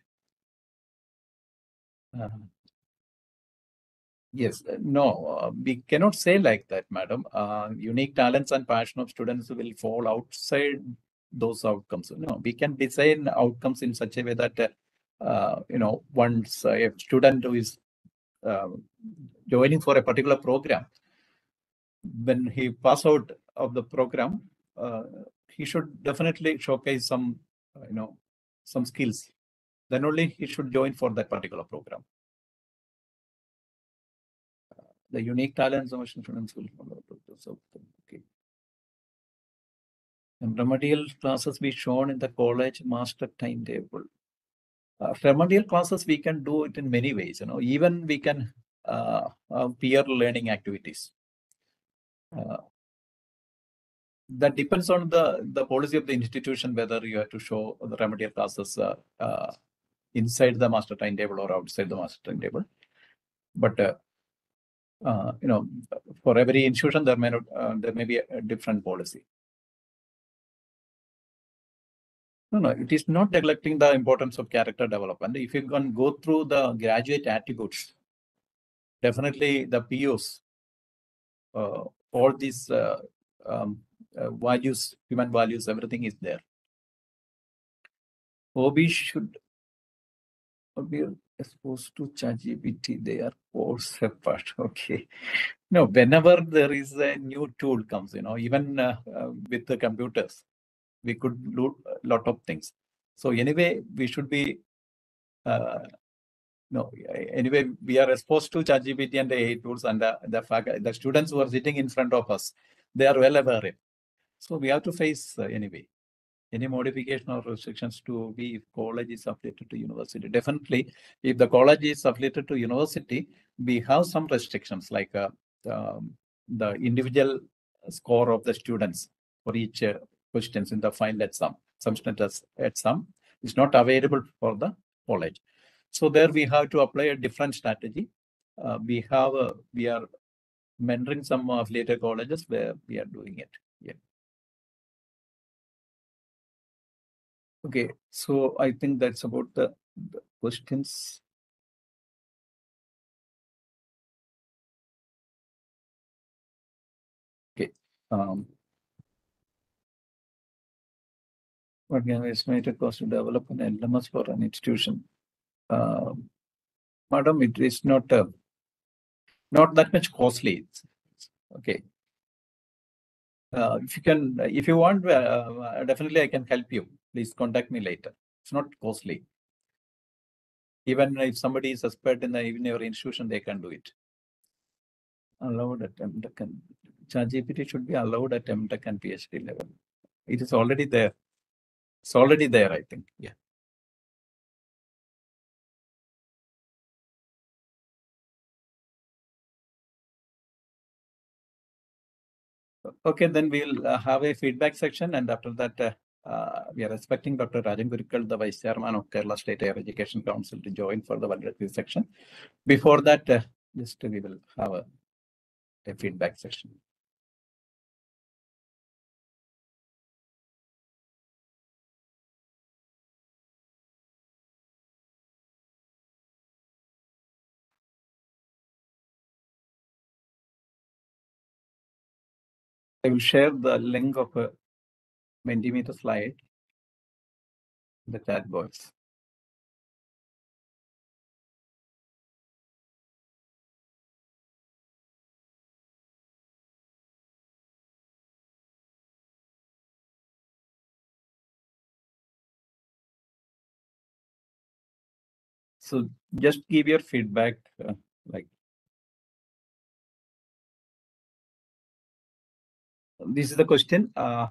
Uh, Yes, no, uh, we cannot say like that, madam. Uh, unique talents and passion of students will fall outside those outcomes. No, we can design outcomes in such a way that, uh, you know, once a student who is uh, joining for a particular program, when he pass out of the program, uh, he should definitely showcase some, uh, you know, some skills. Then only he should join for that particular program. the unique talents of students will follow okay. Remedial classes be shown in the college master timetable. Uh, remedial classes, we can do it in many ways, you know, even we can uh, have peer learning activities. Uh, that depends on the, the policy of the institution, whether you have to show the remedial classes uh, uh, inside the master timetable or outside the master timetable. But uh, uh, you know, for every institution, there may not, uh, there may be a different policy. No, no, it is not neglecting the importance of character development. If you can go through the graduate attributes, definitely the POs, uh, all these uh, um, uh, values, human values, everything is there. OB should be exposed to ChatGPT. They are course apart. Okay. No, whenever there is a new tool comes, you know, even uh, uh, with the computers, we could do a lot of things. So anyway, we should be, uh, no, anyway, we are exposed to ChatGPT and the AI tools and the, the fact, the students who are sitting in front of us, they are well aware. So we have to face uh, anyway any modification or restrictions to be if college is affiliated to university. Definitely, if the college is affiliated to university, we have some restrictions like uh, um, the individual score of the students for each uh, questions in the final exam. Some some students exam is not available for the college. So there we have to apply a different strategy. Uh, we have we are mentoring some of later colleges where we are doing it. Yeah. Okay, so I think that's about the, the questions. Okay. Um, what can estimated cost to develop an LMS for an institution? Uh, madam, it is not uh, not that much costly. Okay. Uh, if you can, if you want, uh, uh, definitely I can help you. Please contact me later. It's not costly. Even if somebody is expert in the, even your institution, they can do it. Allowed at MTech and ChatGPT should be allowed at MTech and PhD level. It is already there. It's already there, I think. Yeah. Okay, then we'll uh, have a feedback section, and after that, uh, uh, we are expecting Dr. Rajan the Vice Chairman of Kerala State Higher Education Council, to join for the voluntary section. Before that, uh, just we will have a, a feedback section. I will share the link of a Mentimeter slide in the chat box. So just give your feedback, uh, like. This is the question. Uh,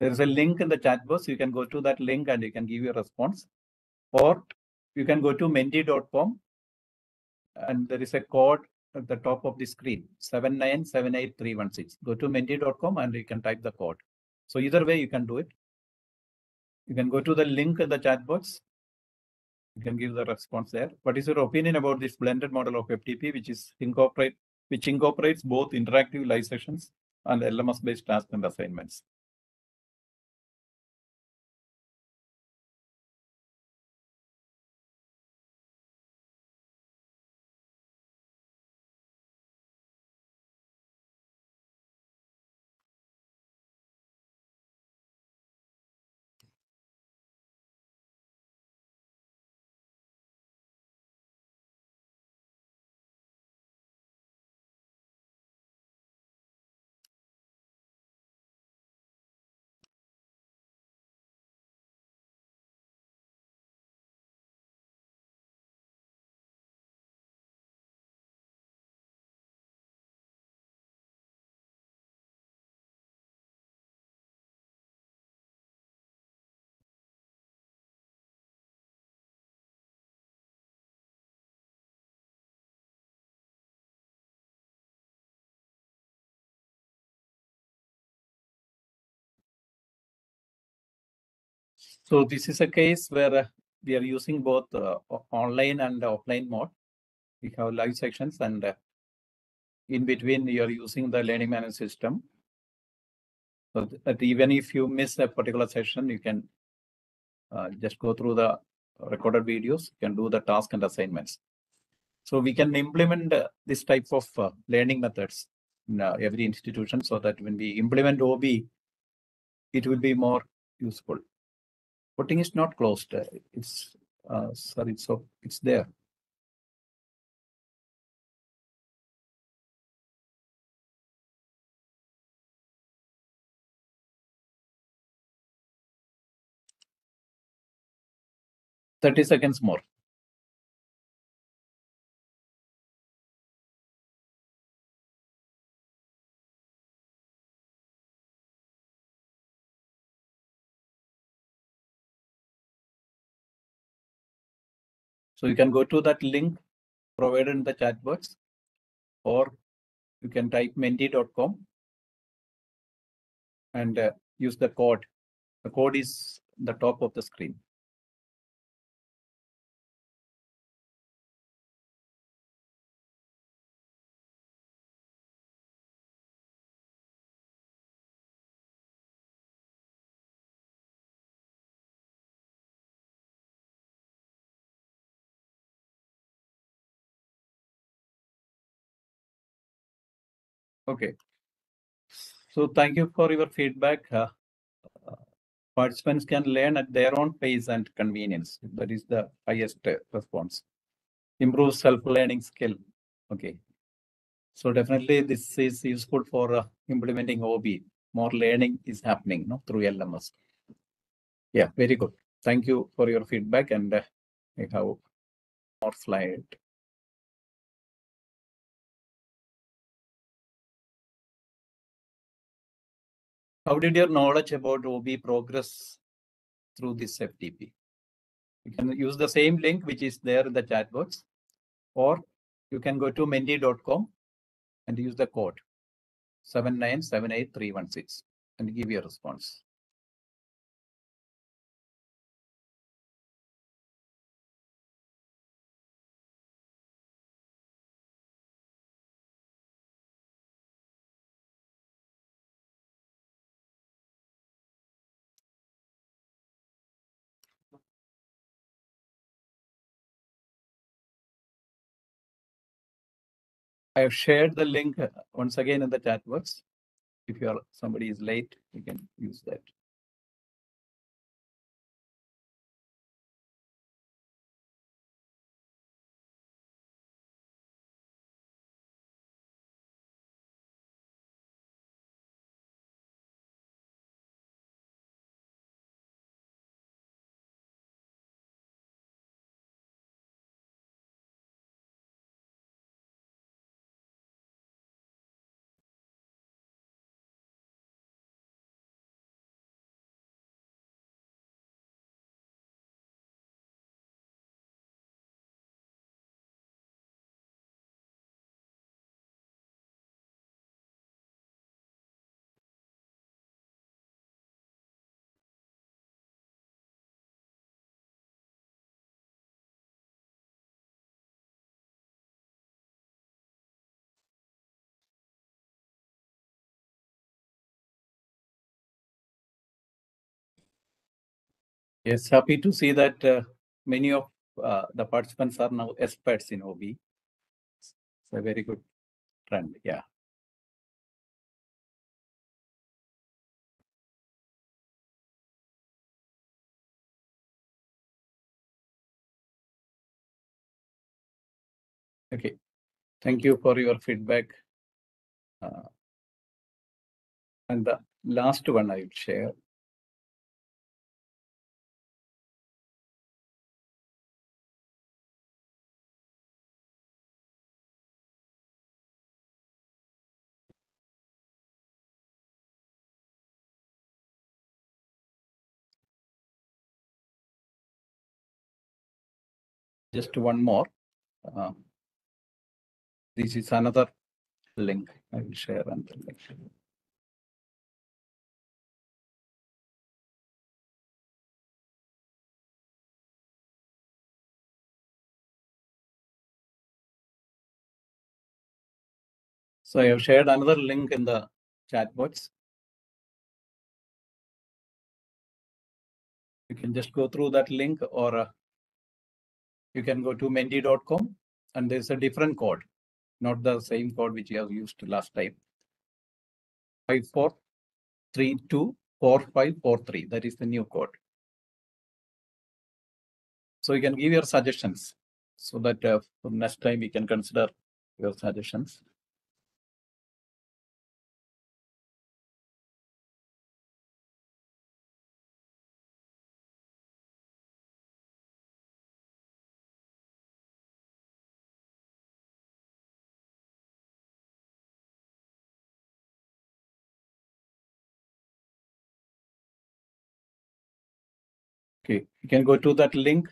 there is a link in the chat box. You can go to that link and you can give your response. Or you can go to menti.com and there is a code at the top of the screen 7978316. Go to menti.com and you can type the code. So either way you can do it. You can go to the link in the chat box. You can give the response there. What is your opinion about this blended model of FDP, which is incorporate, which incorporates both interactive live sessions and LMS-based tasks and assignments? So this is a case where uh, we are using both uh, online and offline mode. We have live sections and uh, in between you are using the learning management system. So that even if you miss a particular session, you can just go through the recorded videos, you can do the task and assignments. So we can implement uh, this type of uh, learning methods in uh, every institution so that when we implement OB, it will be more useful voting is not closed. It's, uh, sorry, so it's there. Thirty seconds more. So you can go to that link provided in the chat box or you can type menti.com and uh, use the code. The code is the top of the screen. Okay. So thank you for your feedback. Uh, uh, Participants can learn at their own pace and convenience. That is the highest uh, response. Improve self-learning skill. Okay. So definitely this is useful for uh, implementing OB. More learning is happening no, through LMS. Yeah, very good. Thank you for your feedback and uh, I have more slide. How did your knowledge about OB progress through this FDP? You can use the same link which is there in the chat box, or you can go to menti.com and use the code. seven nine seven eight three one six and give your response. I have shared the link uh, once again in the chat box. If you are, somebody is late, you can use that. Yes, happy to see that uh, many of uh, the participants are now experts in OB. It's a very good trend. Yeah. Okay. Thank you for your feedback. Uh, and the last one I will share. Just one more. Uh, this is another link I will share and. So I have shared another link in the chat box. You can just go through that link or uh, you can go to menti.com and there's a different code, not the same code which you have used last time. Five four three two four five four three. That is the new code. So you can give your suggestions so that uh, next time we can consider your suggestions. Okay, you can go to that link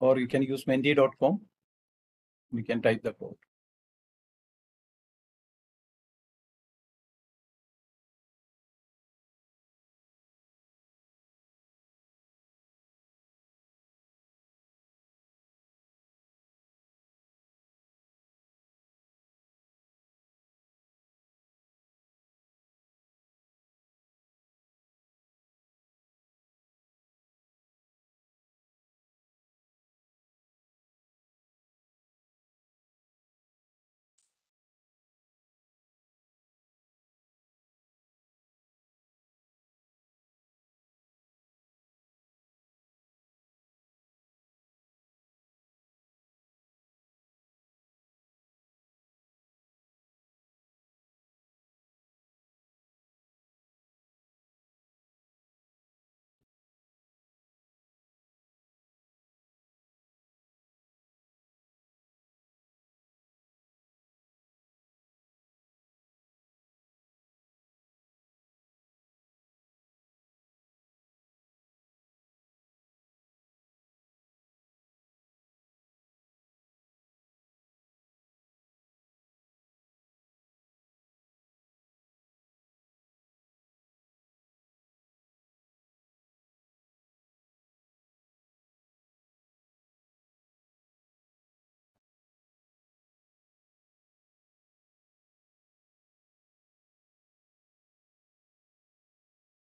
or you can use menti.com. We can type the code.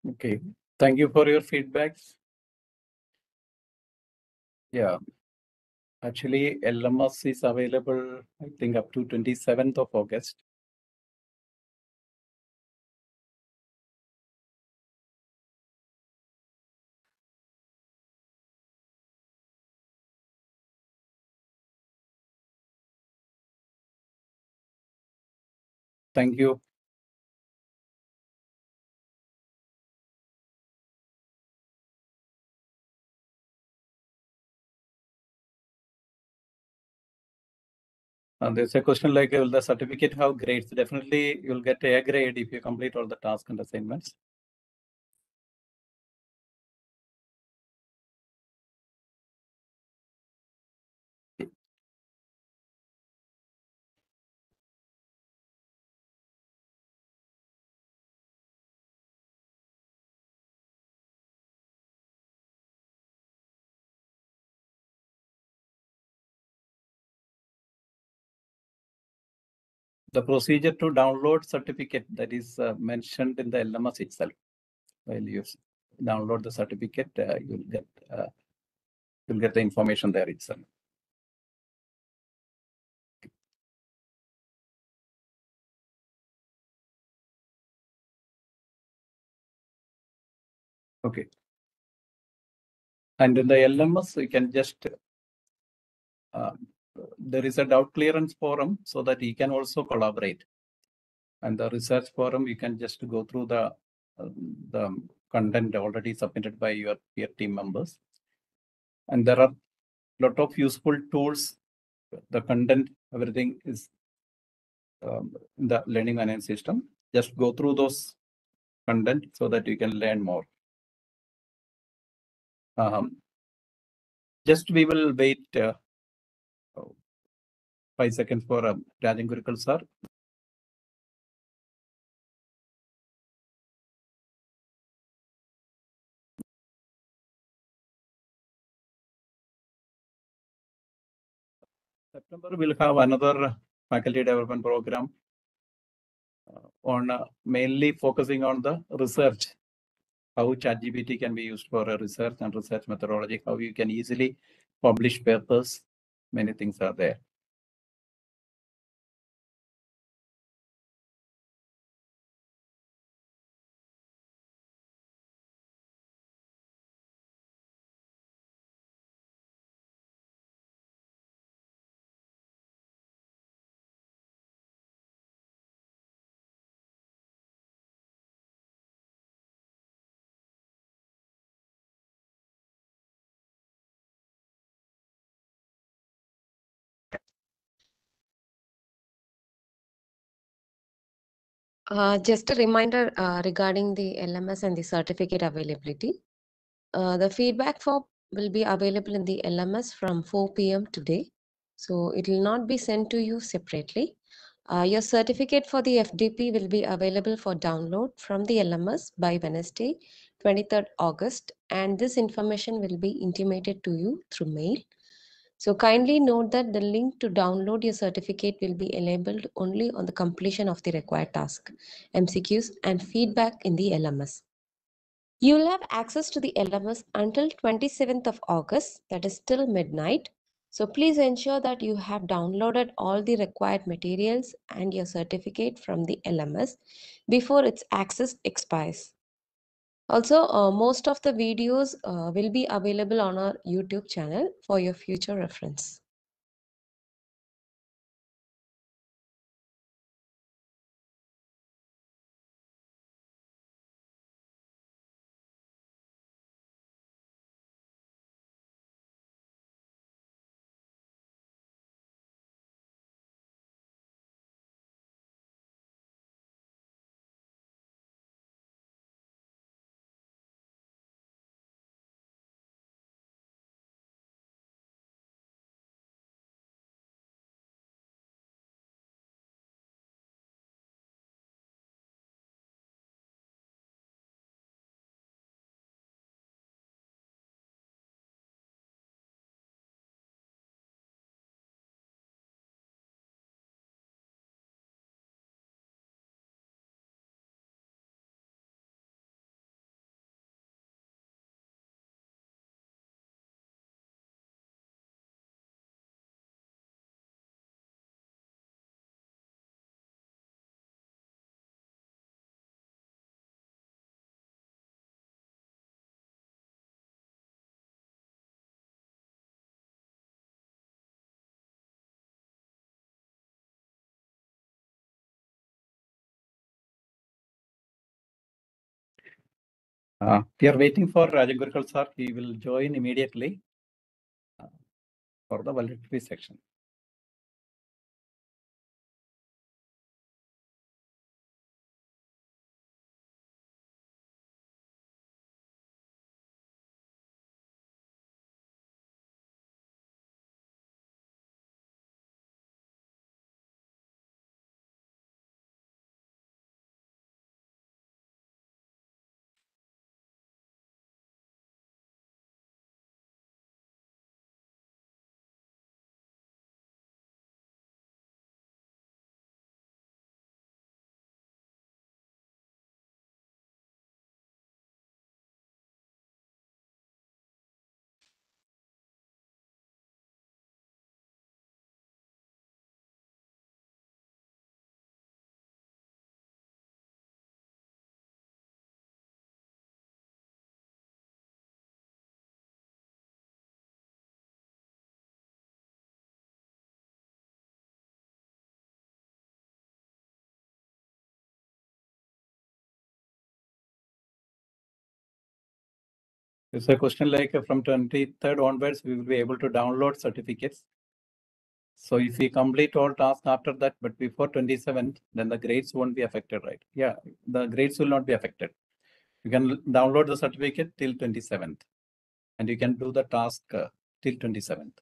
Okay, thank you for your feedbacks. Yeah. Actually, LMS is available, I think, up to twenty-seventh of August. Thank you. And there's a question like, will the certificate have grades? Definitely, you'll get a grade if you complete all the tasks and assignments. The procedure to download certificate that is uh, mentioned in the LMS itself. While you download the certificate, uh, you'll get, uh, you'll get the information there itself. Okay. And in the LMS, you can just uh, there is a doubt clearance forum so that you can also collaborate. And the research forum, you can just go through the um, the content already submitted by your peer team members. And there are a lot of useful tools. The content, everything is um, in the learning management system. Just go through those content so that you can learn more. Um, just we will wait uh, five seconds for uh, Rajan Gurukkal sir. September we'll have another faculty development program uh, on uh, mainly focusing on the research. How ChatGPT can be used for a research and research methodology, how you can easily publish papers. Many things are there. Uh, just a reminder uh, regarding the LMS and the certificate availability. Uh, the feedback form will be available in the LMS from 4 p.m. today. So it will not be sent to you separately. Uh, your certificate for the FDP will be available for download from the LMS by Wednesday, 23rd August, and this information will be intimated to you through mail. So kindly note that the link to download your certificate will be enabled only on the completion of the required task, MCQs, and feedback in the LMS. You will have access to the LMS until 27th of August, that is till midnight. So please ensure that you have downloaded all the required materials and your certificate from the LMS before its access expires. Also, uh, most of the videos uh, will be available on our YouTube channel for your future reference. Uh, we are waiting for Rajan Gurukkal sir. He will join immediately uh, for the voluntary section. It's a question like uh, from 23rd onwards, we will be able to download certificates. So if we complete all tasks after that, but before 27th, then the grades won't be affected, right? Yeah, the grades will not be affected. You can download the certificate till 27th. And you can do the task uh, till 27th.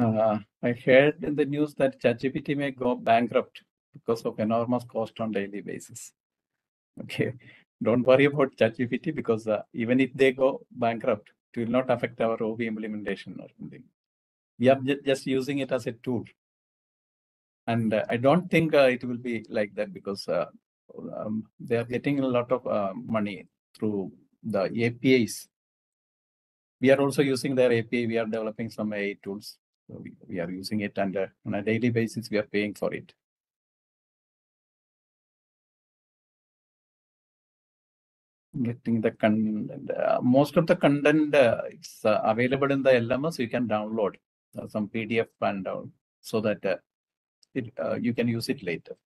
Uh, I heard in the news that ChatGPT may go bankrupt because of enormous cost on daily basis. Okay, don't worry about ChatGPT because uh, even if they go bankrupt, it will not affect our OB implementation or something. We are ju- just using it as a tool. And uh, I don't think uh, it will be like that because uh, um, they are getting a lot of uh, money through the APIs. We are also using their API. We are developing some AI tools. We, we are using it and uh, on a daily basis, we are paying for it. Getting the content, uh, most of the content uh, is uh, available in the LMS. You can download uh, some PDF and so that uh, it, you can use it later.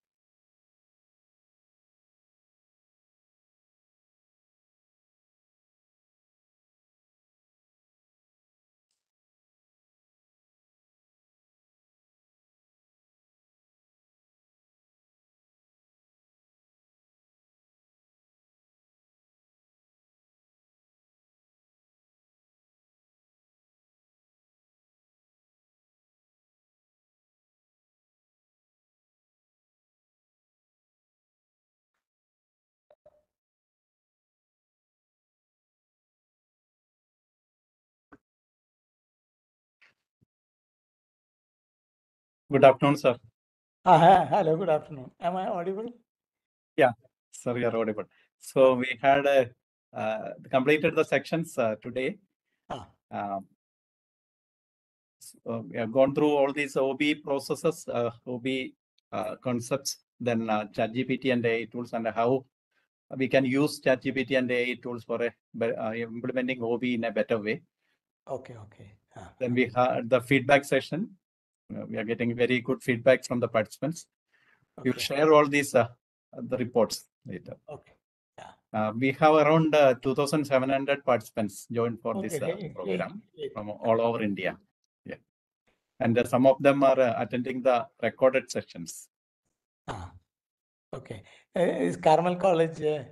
Good afternoon, sir. Uh, hello, good afternoon. Am I audible? Yeah, sir, you are audible. So we had uh, uh, completed the sections uh, today. Ah. Um, so we have gone through all these OB processes, uh, OB uh, concepts, then uh, ChatGPT and AI tools, and how we can use ChatGPT and AI tools for a, uh, implementing OB in a better way. Okay, okay. Ah, Then we had the feedback session. Uh, we are getting very good feedback from the participants. We will share all these uh, the reports later. okay. Uh, we have around uh, 2,700 participants joined for this Okay, uh, great, program great. from all over India. Yeah, and some of them are uh, attending the recorded sessions. Ah, okay. Is Carmel College uh,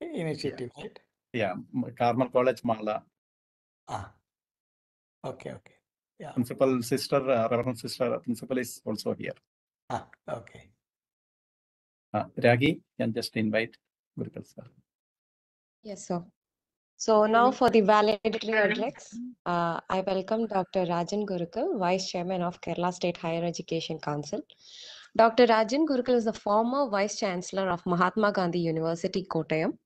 initiative, right? Yeah, Carmel College, Mala. Ah. Okay, okay. Yeah. Principal sister, uh, Reverend sister, uh, principal is also here. Ah, okay. Uh, Ragi, can just invite Gurukkal sir. Yes, sir. So now for the valedictory address, uh, I welcome Dr. Rajan Gurukkal, Vice Chairman of Kerala State Higher Education Council. Dr. Rajan Gurukkal is the former Vice Chancellor of Mahatma Gandhi University, Kottayam.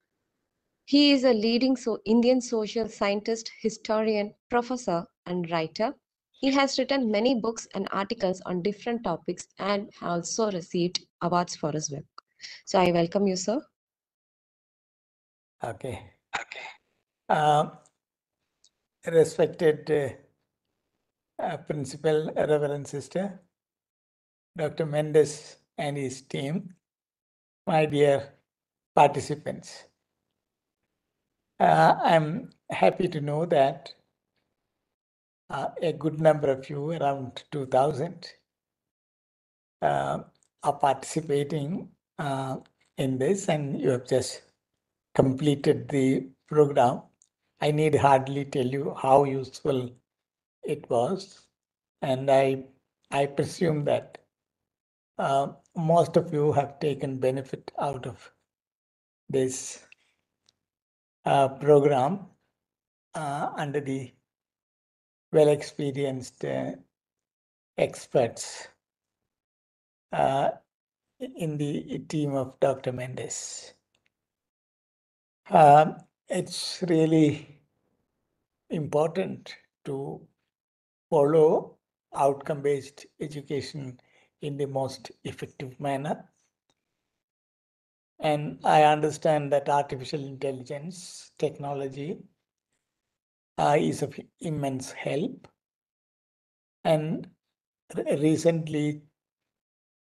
He is a leading so Indian social scientist, historian, professor, and writer. He has written many books and articles on different topics and also received awards for his work. So I welcome you, sir. Okay. Okay. Um, respected uh, uh, Principal Reverend Sister, Dr. Mendes and his team, my dear participants. Uh, I'm happy to know that uh, a good number of you, around 2,000, uh, are participating uh, in this, and you have just completed the program. I need hardly tell you how useful it was, and I I presume that uh, most of you have taken benefit out of this uh, program uh, under the well experienced uh, experts uh, in the team of Dr. Mendes. Um, it's really important to follow outcome based education in the most effective manner. And I understand that artificial intelligence technology uh, is of immense help. And recently,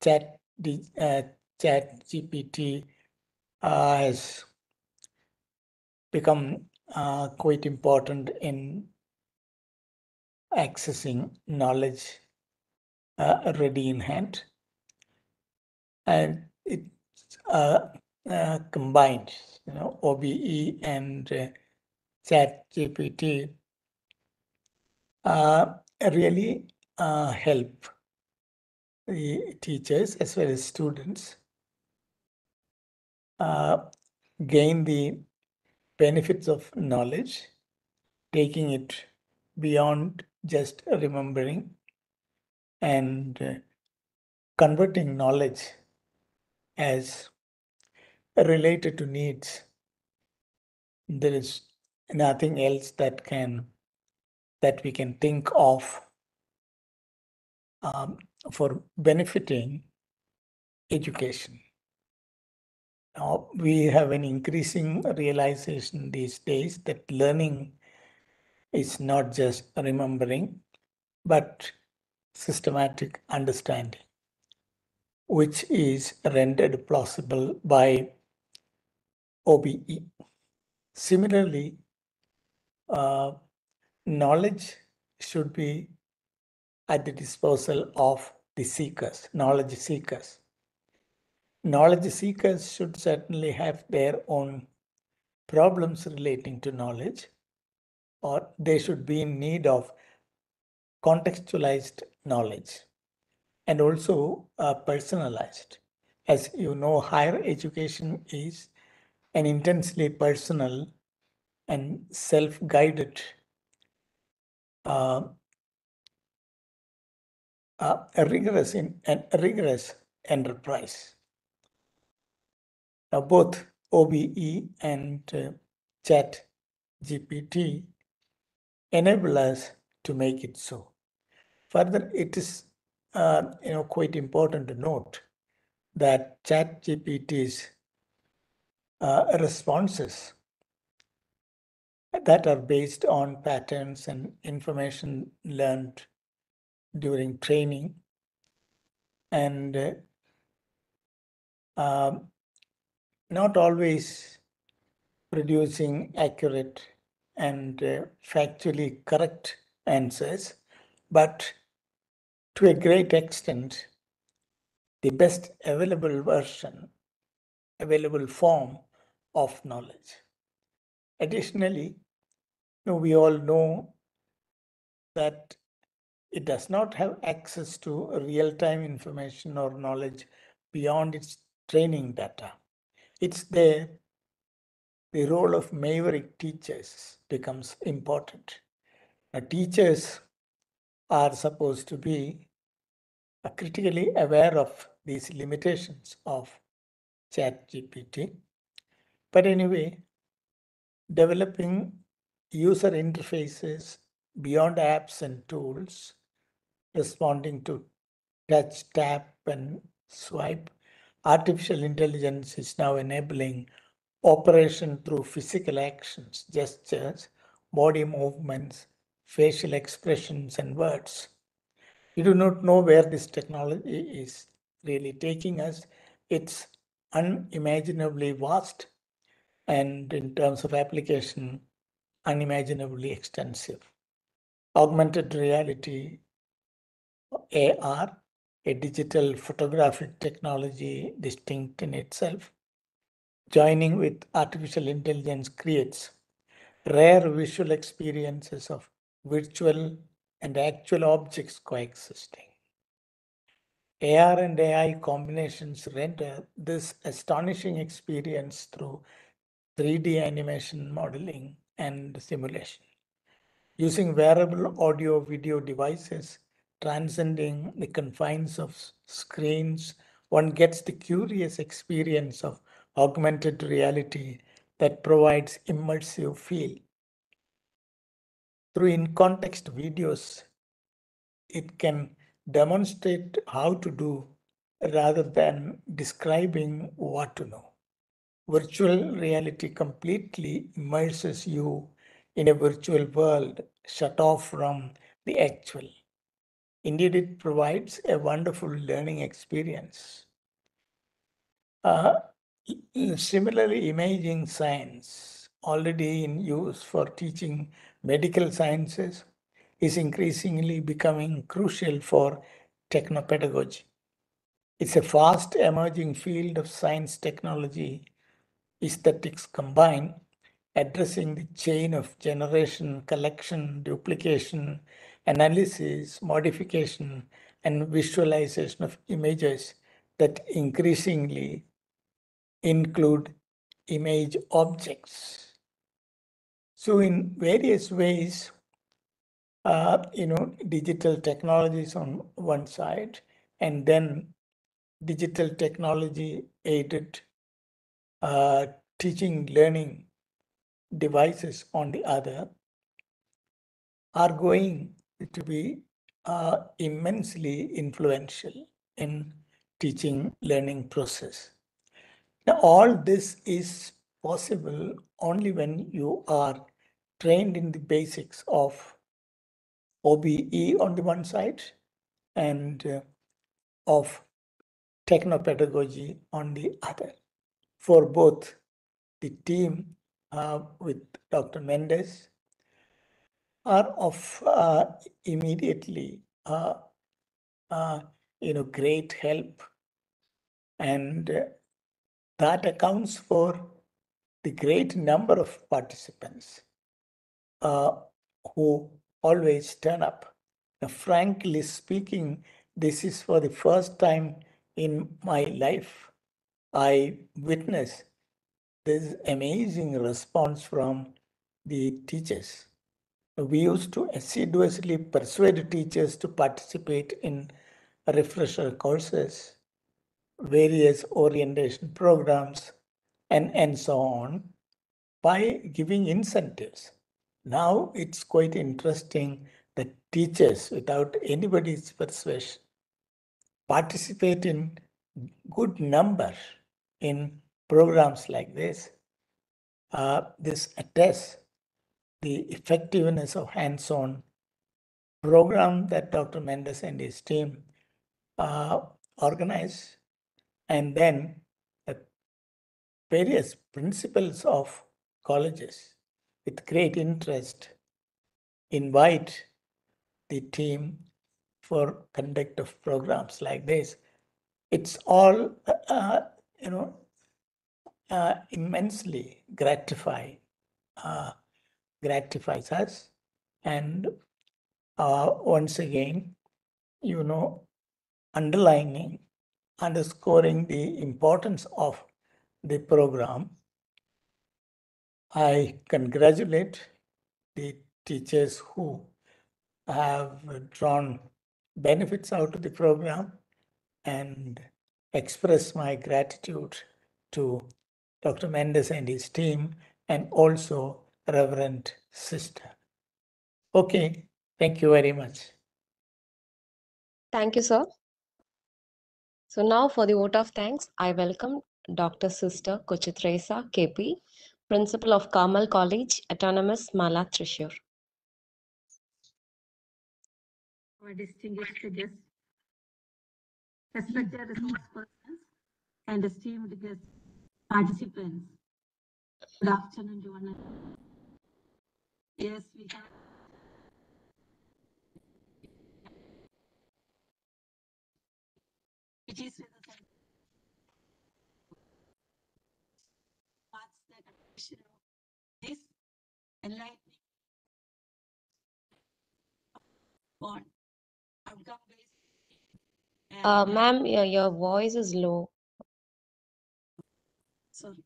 Chat, uh, Chat GPT uh, has become uh, quite important in accessing knowledge uh, ready in hand. And it uh, uh, combines, you know, OBE and uh, Chat GPT uh, really uh, help the teachers as well as students uh, gain the benefits of knowledge, taking it beyond just remembering and uh, converting knowledge as related to needs. There is nothing else that can that we can think of um, for benefiting education. Now, we have an increasing realization these days that learning is not just remembering, but systematic understanding, which is rendered plausible by OBE. Similarly, uh, knowledge should be at the disposal of the seekers, knowledge seekers. Knowledge seekers should certainly have their own problems relating to knowledge, or they should be in need of contextualized knowledge and also uh, personalized. As you know, higher education is an intensely personal and self guided uh, uh, a rigorous in, an rigorous enterprise. Now, both OBE and uh, Chat GPT enable us to make it so. Further, it is uh, you know quite important to note that Chat GPT's uh, responses that are based on patterns and information learned during training and uh, um, not always producing accurate and uh, factually correct answers, but to a great extent, the best available version, available form of knowledge. Additionally, know, we all know that it does not have access to real-time information or knowledge beyond its training data. It's there, the role of maverick teachers becomes important. Now, teachers are supposed to be uh, critically aware of these limitations of ChatGPT. But anyway, developing user interfaces beyond apps and tools, responding to touch, tap, and swipe, artificial intelligence is now enabling operation through physical actions, gestures, body movements, facial expressions, and words. We do not know where this technology is really taking us. It's unimaginably vast and in terms of application, unimaginably extensive. Augmented reality, AR, a digital photographic technology distinct in itself, joining with artificial intelligence creates rare visual experiences of virtual and actual objects coexisting. AR and AI combinations render this astonishing experience through 3D animation modeling and simulation. Using wearable audio video devices transcending the confines of screens, one gets the curious experience of augmented reality that provides immersive feel. Through in-context videos, it can demonstrate how to do rather than describing what to know. Virtual reality completely immerses you in a virtual world shut off from the actual. Indeed, it provides a wonderful learning experience. Uh, similarly, imaging science, already in use for teaching medical sciences, is increasingly becoming crucial for technopedagogy. It's a fast emerging field of science technology aesthetics combined, addressing the chain of generation, collection, duplication, analysis, modification, and visualization of images that increasingly include image objects. So in various ways, uh, you know, digital technologies on one side, and then digital technology aided uh, teaching learning devices on the other are going to be uh, immensely influential in teaching learning process. Now, all this is possible only when you are trained in the basics of OBE on the one side and uh, of technopedagogy on the other. For both the team uh, with Dr. Mendes are of uh, immediately uh, uh, you know great help and uh, that accounts for the great number of participants uh, who always turn up. Now, frankly speaking, this is for the first time in my life. I witnessed this amazing response from the teachers. We used to assiduously persuade teachers to participate in refresher courses, various orientation programs, and, and so on by giving incentives. Now it's quite interesting that teachers, without anybody's persuasion, participate in good number in programs like this. Uh, this attests the effectiveness of hands-on program that Dr. Mendes and his team uh, organize, and then the various principals of colleges with great interest invite the team for conduct of programs like this. It's all, uh, you know, uh, immensely gratify, uh, gratifies us. And uh, once again, you know, underlining, underscoring the importance of the program, I congratulate the teachers who have drawn benefits out of the program and express my gratitude to Dr. Mendes and his team and also Reverend Sister. Okay, thank you very much. Thank you, sir. So now for the vote of thanks, I welcome Dr. Sister Kochitresa KP, Principal of Carmel College, Autonomous, Mala, Trishur. our distinguished guests, respected resource persons, and esteemed guest participants. Good afternoon, everyone. Yes, we have. Which is with us. What's the condition of this enlightening based. Uh, uh-huh. ma'am, your, your voice is low. Sorry.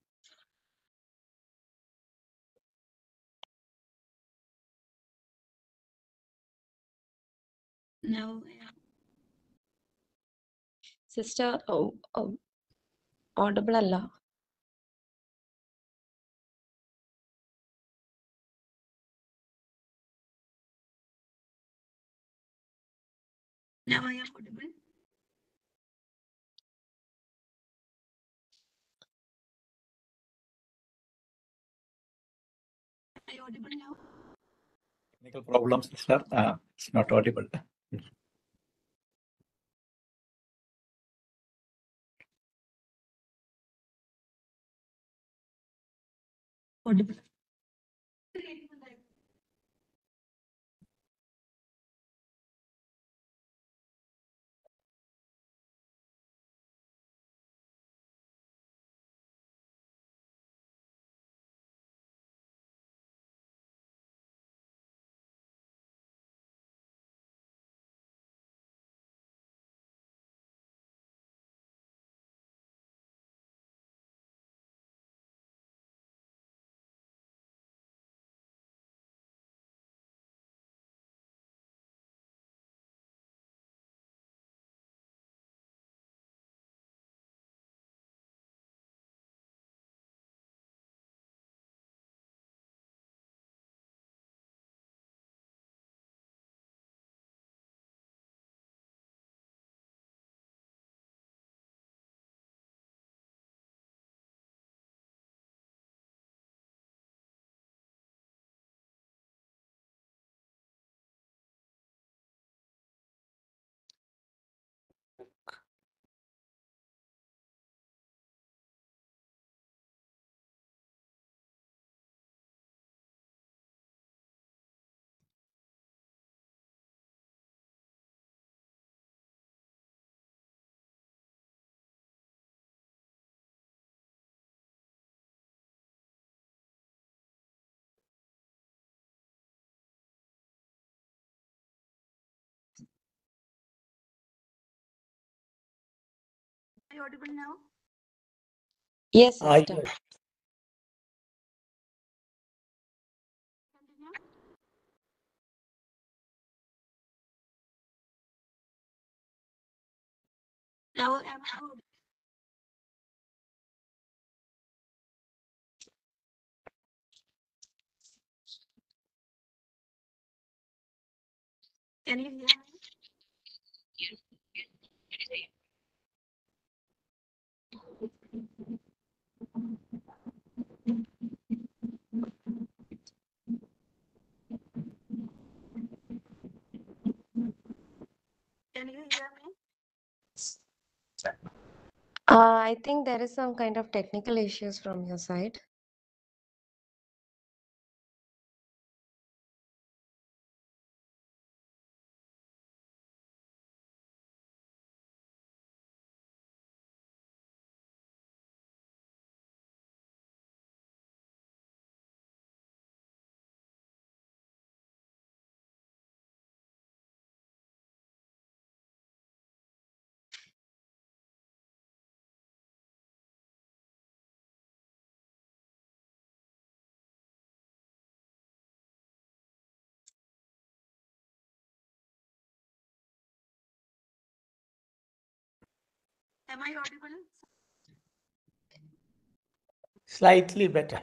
No. Sister, oh, oh, audible Allah. Now I am audible. Audible now? Technical problems, sir. Uh, it's not audible. Audible. I audible now? Yes, I sister. Continue. Now am I audible? Can you hear me? Can you hear me? Uh, I think there is some kind of technical issues from your side. Am I audible? Slightly better.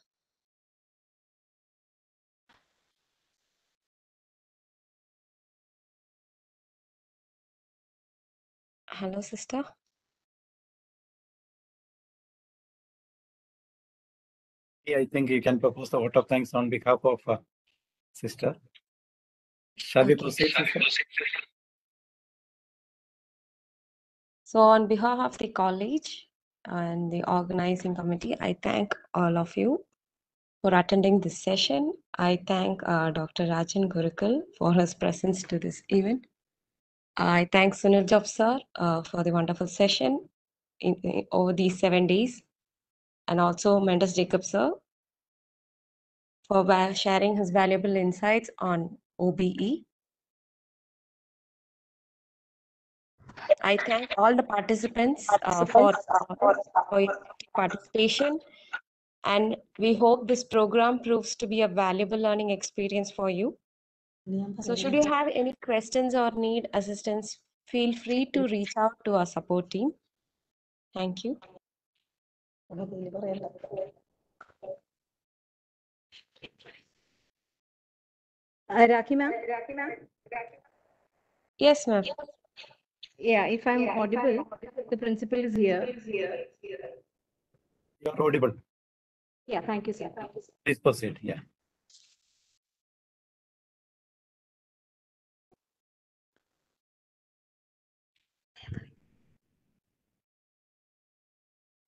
Hello, sister. Yeah, I think you can propose the vote of thanks on behalf of uh, sister. Shall we Okay. proceed, sister? So, on behalf of the college and the organizing committee, I thank all of you for attending this session. I thank uh, Dr. Rajan Gurukkal for his presence to this event. I thank Sunil Job sir uh, for the wonderful session in, in- over these seven days, and also Mendes Jacob sir for sharing his valuable insights on OBE. I thank all the participants uh, for, for your participation. And we hope this program proves to be a valuable learning experience for you. So should you have any questions or need assistance, feel free to reach out to our support team. Thank you. Uh, Raki ma'am? Yes, ma'am. Yeah, if I'm audible, the principal is here. You are audible. Yeah, thank you, sir. Please proceed. Yeah.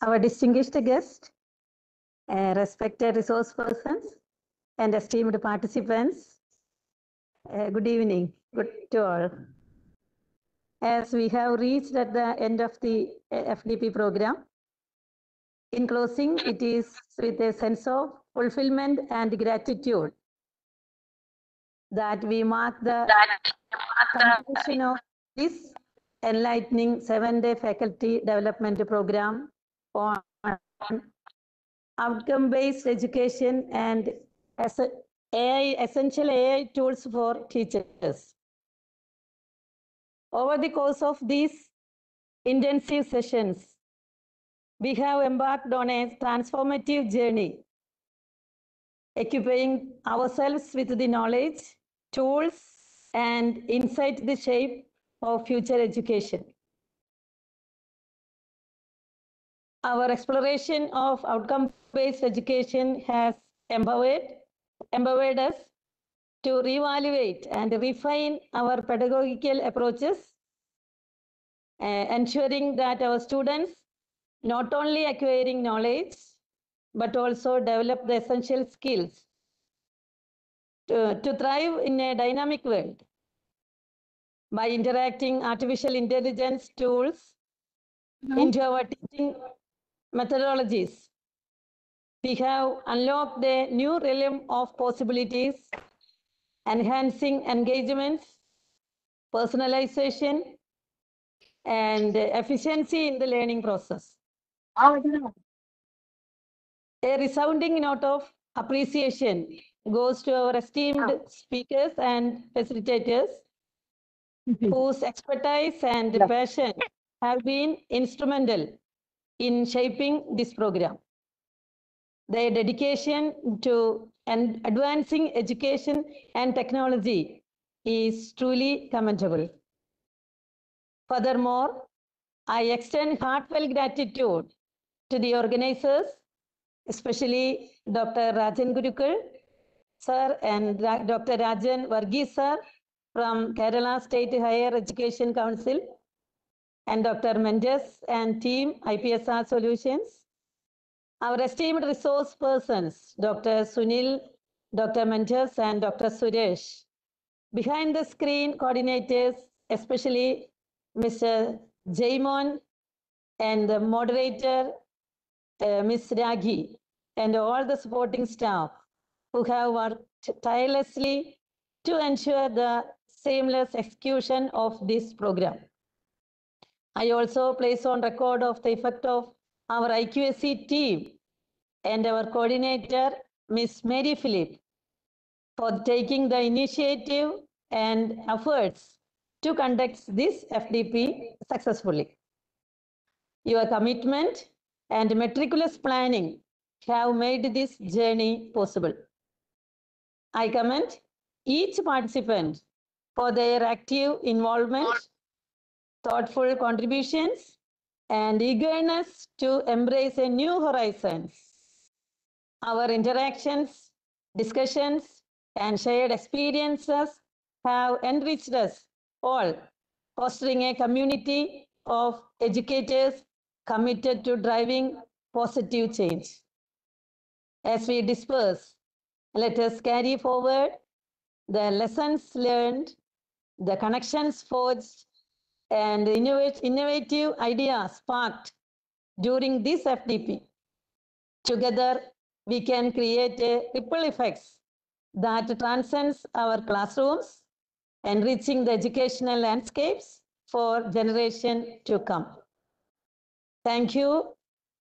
Our distinguished guest, uh, respected resource persons, and esteemed participants, uh, good evening, good to all. As we have reached at the end of the uh, FDP program, in closing, it is with a sense of fulfillment and gratitude that we mark the completion of this enlightening seven-day faculty development program on outcome-based education and AI, essential AI tools for teachers. Over the course of these intensive sessions, we have embarked on a transformative journey, equipping ourselves with the knowledge, tools, and insight the shape of future education. Our exploration of outcome-based education has empowered, empowered us to reevaluate and refine our pedagogical approaches, uh, ensuring that our students not only acquiring knowledge, but also develop the essential skills to, to thrive in a dynamic world. By interacting artificial intelligence tools into our teaching methodologies. We have unlocked the new realm of possibilities, enhancing engagements, personalization, and efficiency in the learning process. A resounding note of appreciation goes to our esteemed speakers and facilitators mm-hmm. whose expertise and passion have been instrumental in shaping this program. Their dedication to and advancing education and technology is truly commendable. Furthermore, I extend heartfelt gratitude to the organizers, especially Dr. Rajan Gurukkal, sir, and Dr. Rajan Varghese, sir, from Kerala State Higher Education Council and Dr. Mendes and team IPSR Solutions. Our esteemed resource persons, Dr. Sunil, Dr. Mendes and Dr. Suresh. Behind the screen coordinators, especially Mr. Jaimon and the moderator, uh, Ms. Ragi, and all the supporting staff who have worked tirelessly to ensure the seamless execution of this program. I also place on record of the effect of our IQAC team and our coordinator, Ms. Mary Philip, for taking the initiative and efforts to conduct this FDP successfully. Your commitment and meticulous planning have made this journey possible. I commend each participant for their active involvement, thoughtful contributions, and eagerness to embrace a new horizons. Our interactions, discussions, and shared experiences have enriched us all, fostering a community of educators committed to driving positive change. As we disperse, let us carry forward the lessons learned, the connections forged, and innovative ideas sparked during this FDP. Together, we can create a ripple effects that transcends our classrooms, enriching the educational landscapes for generation to come. Thank you,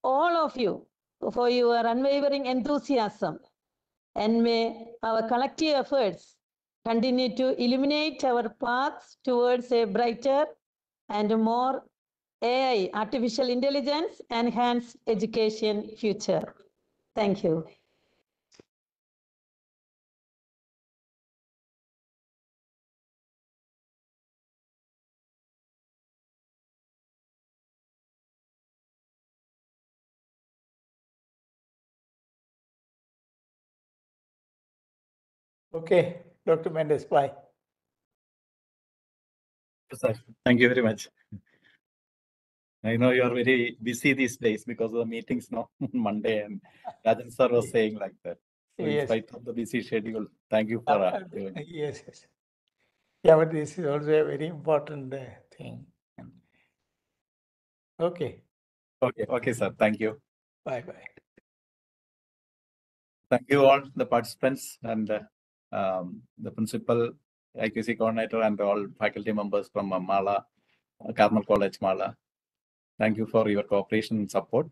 all of you, for your unwavering enthusiasm. And may our collective efforts continue to illuminate our paths towards a brighter and more AI, artificial intelligence, enhanced education future. Thank you. Okay, Dr. Mendes, bye. Yes, sir. Thank you very much. I know you are very busy these days because of the meetings now Monday and Rajan sir was saying like that. So in spite of the busy schedule, thank you for uh, Uh, doing. it. Yes, yes. Yeah, but this is also a very important uh, thing. Okay, Okay, okay, sir. Thank you. bye-bye. Thank you all the participants and uh, um, the principal, IQC coordinator and all faculty members from uh, Mala, uh, Carmel College Mala. Thank you for your cooperation and support.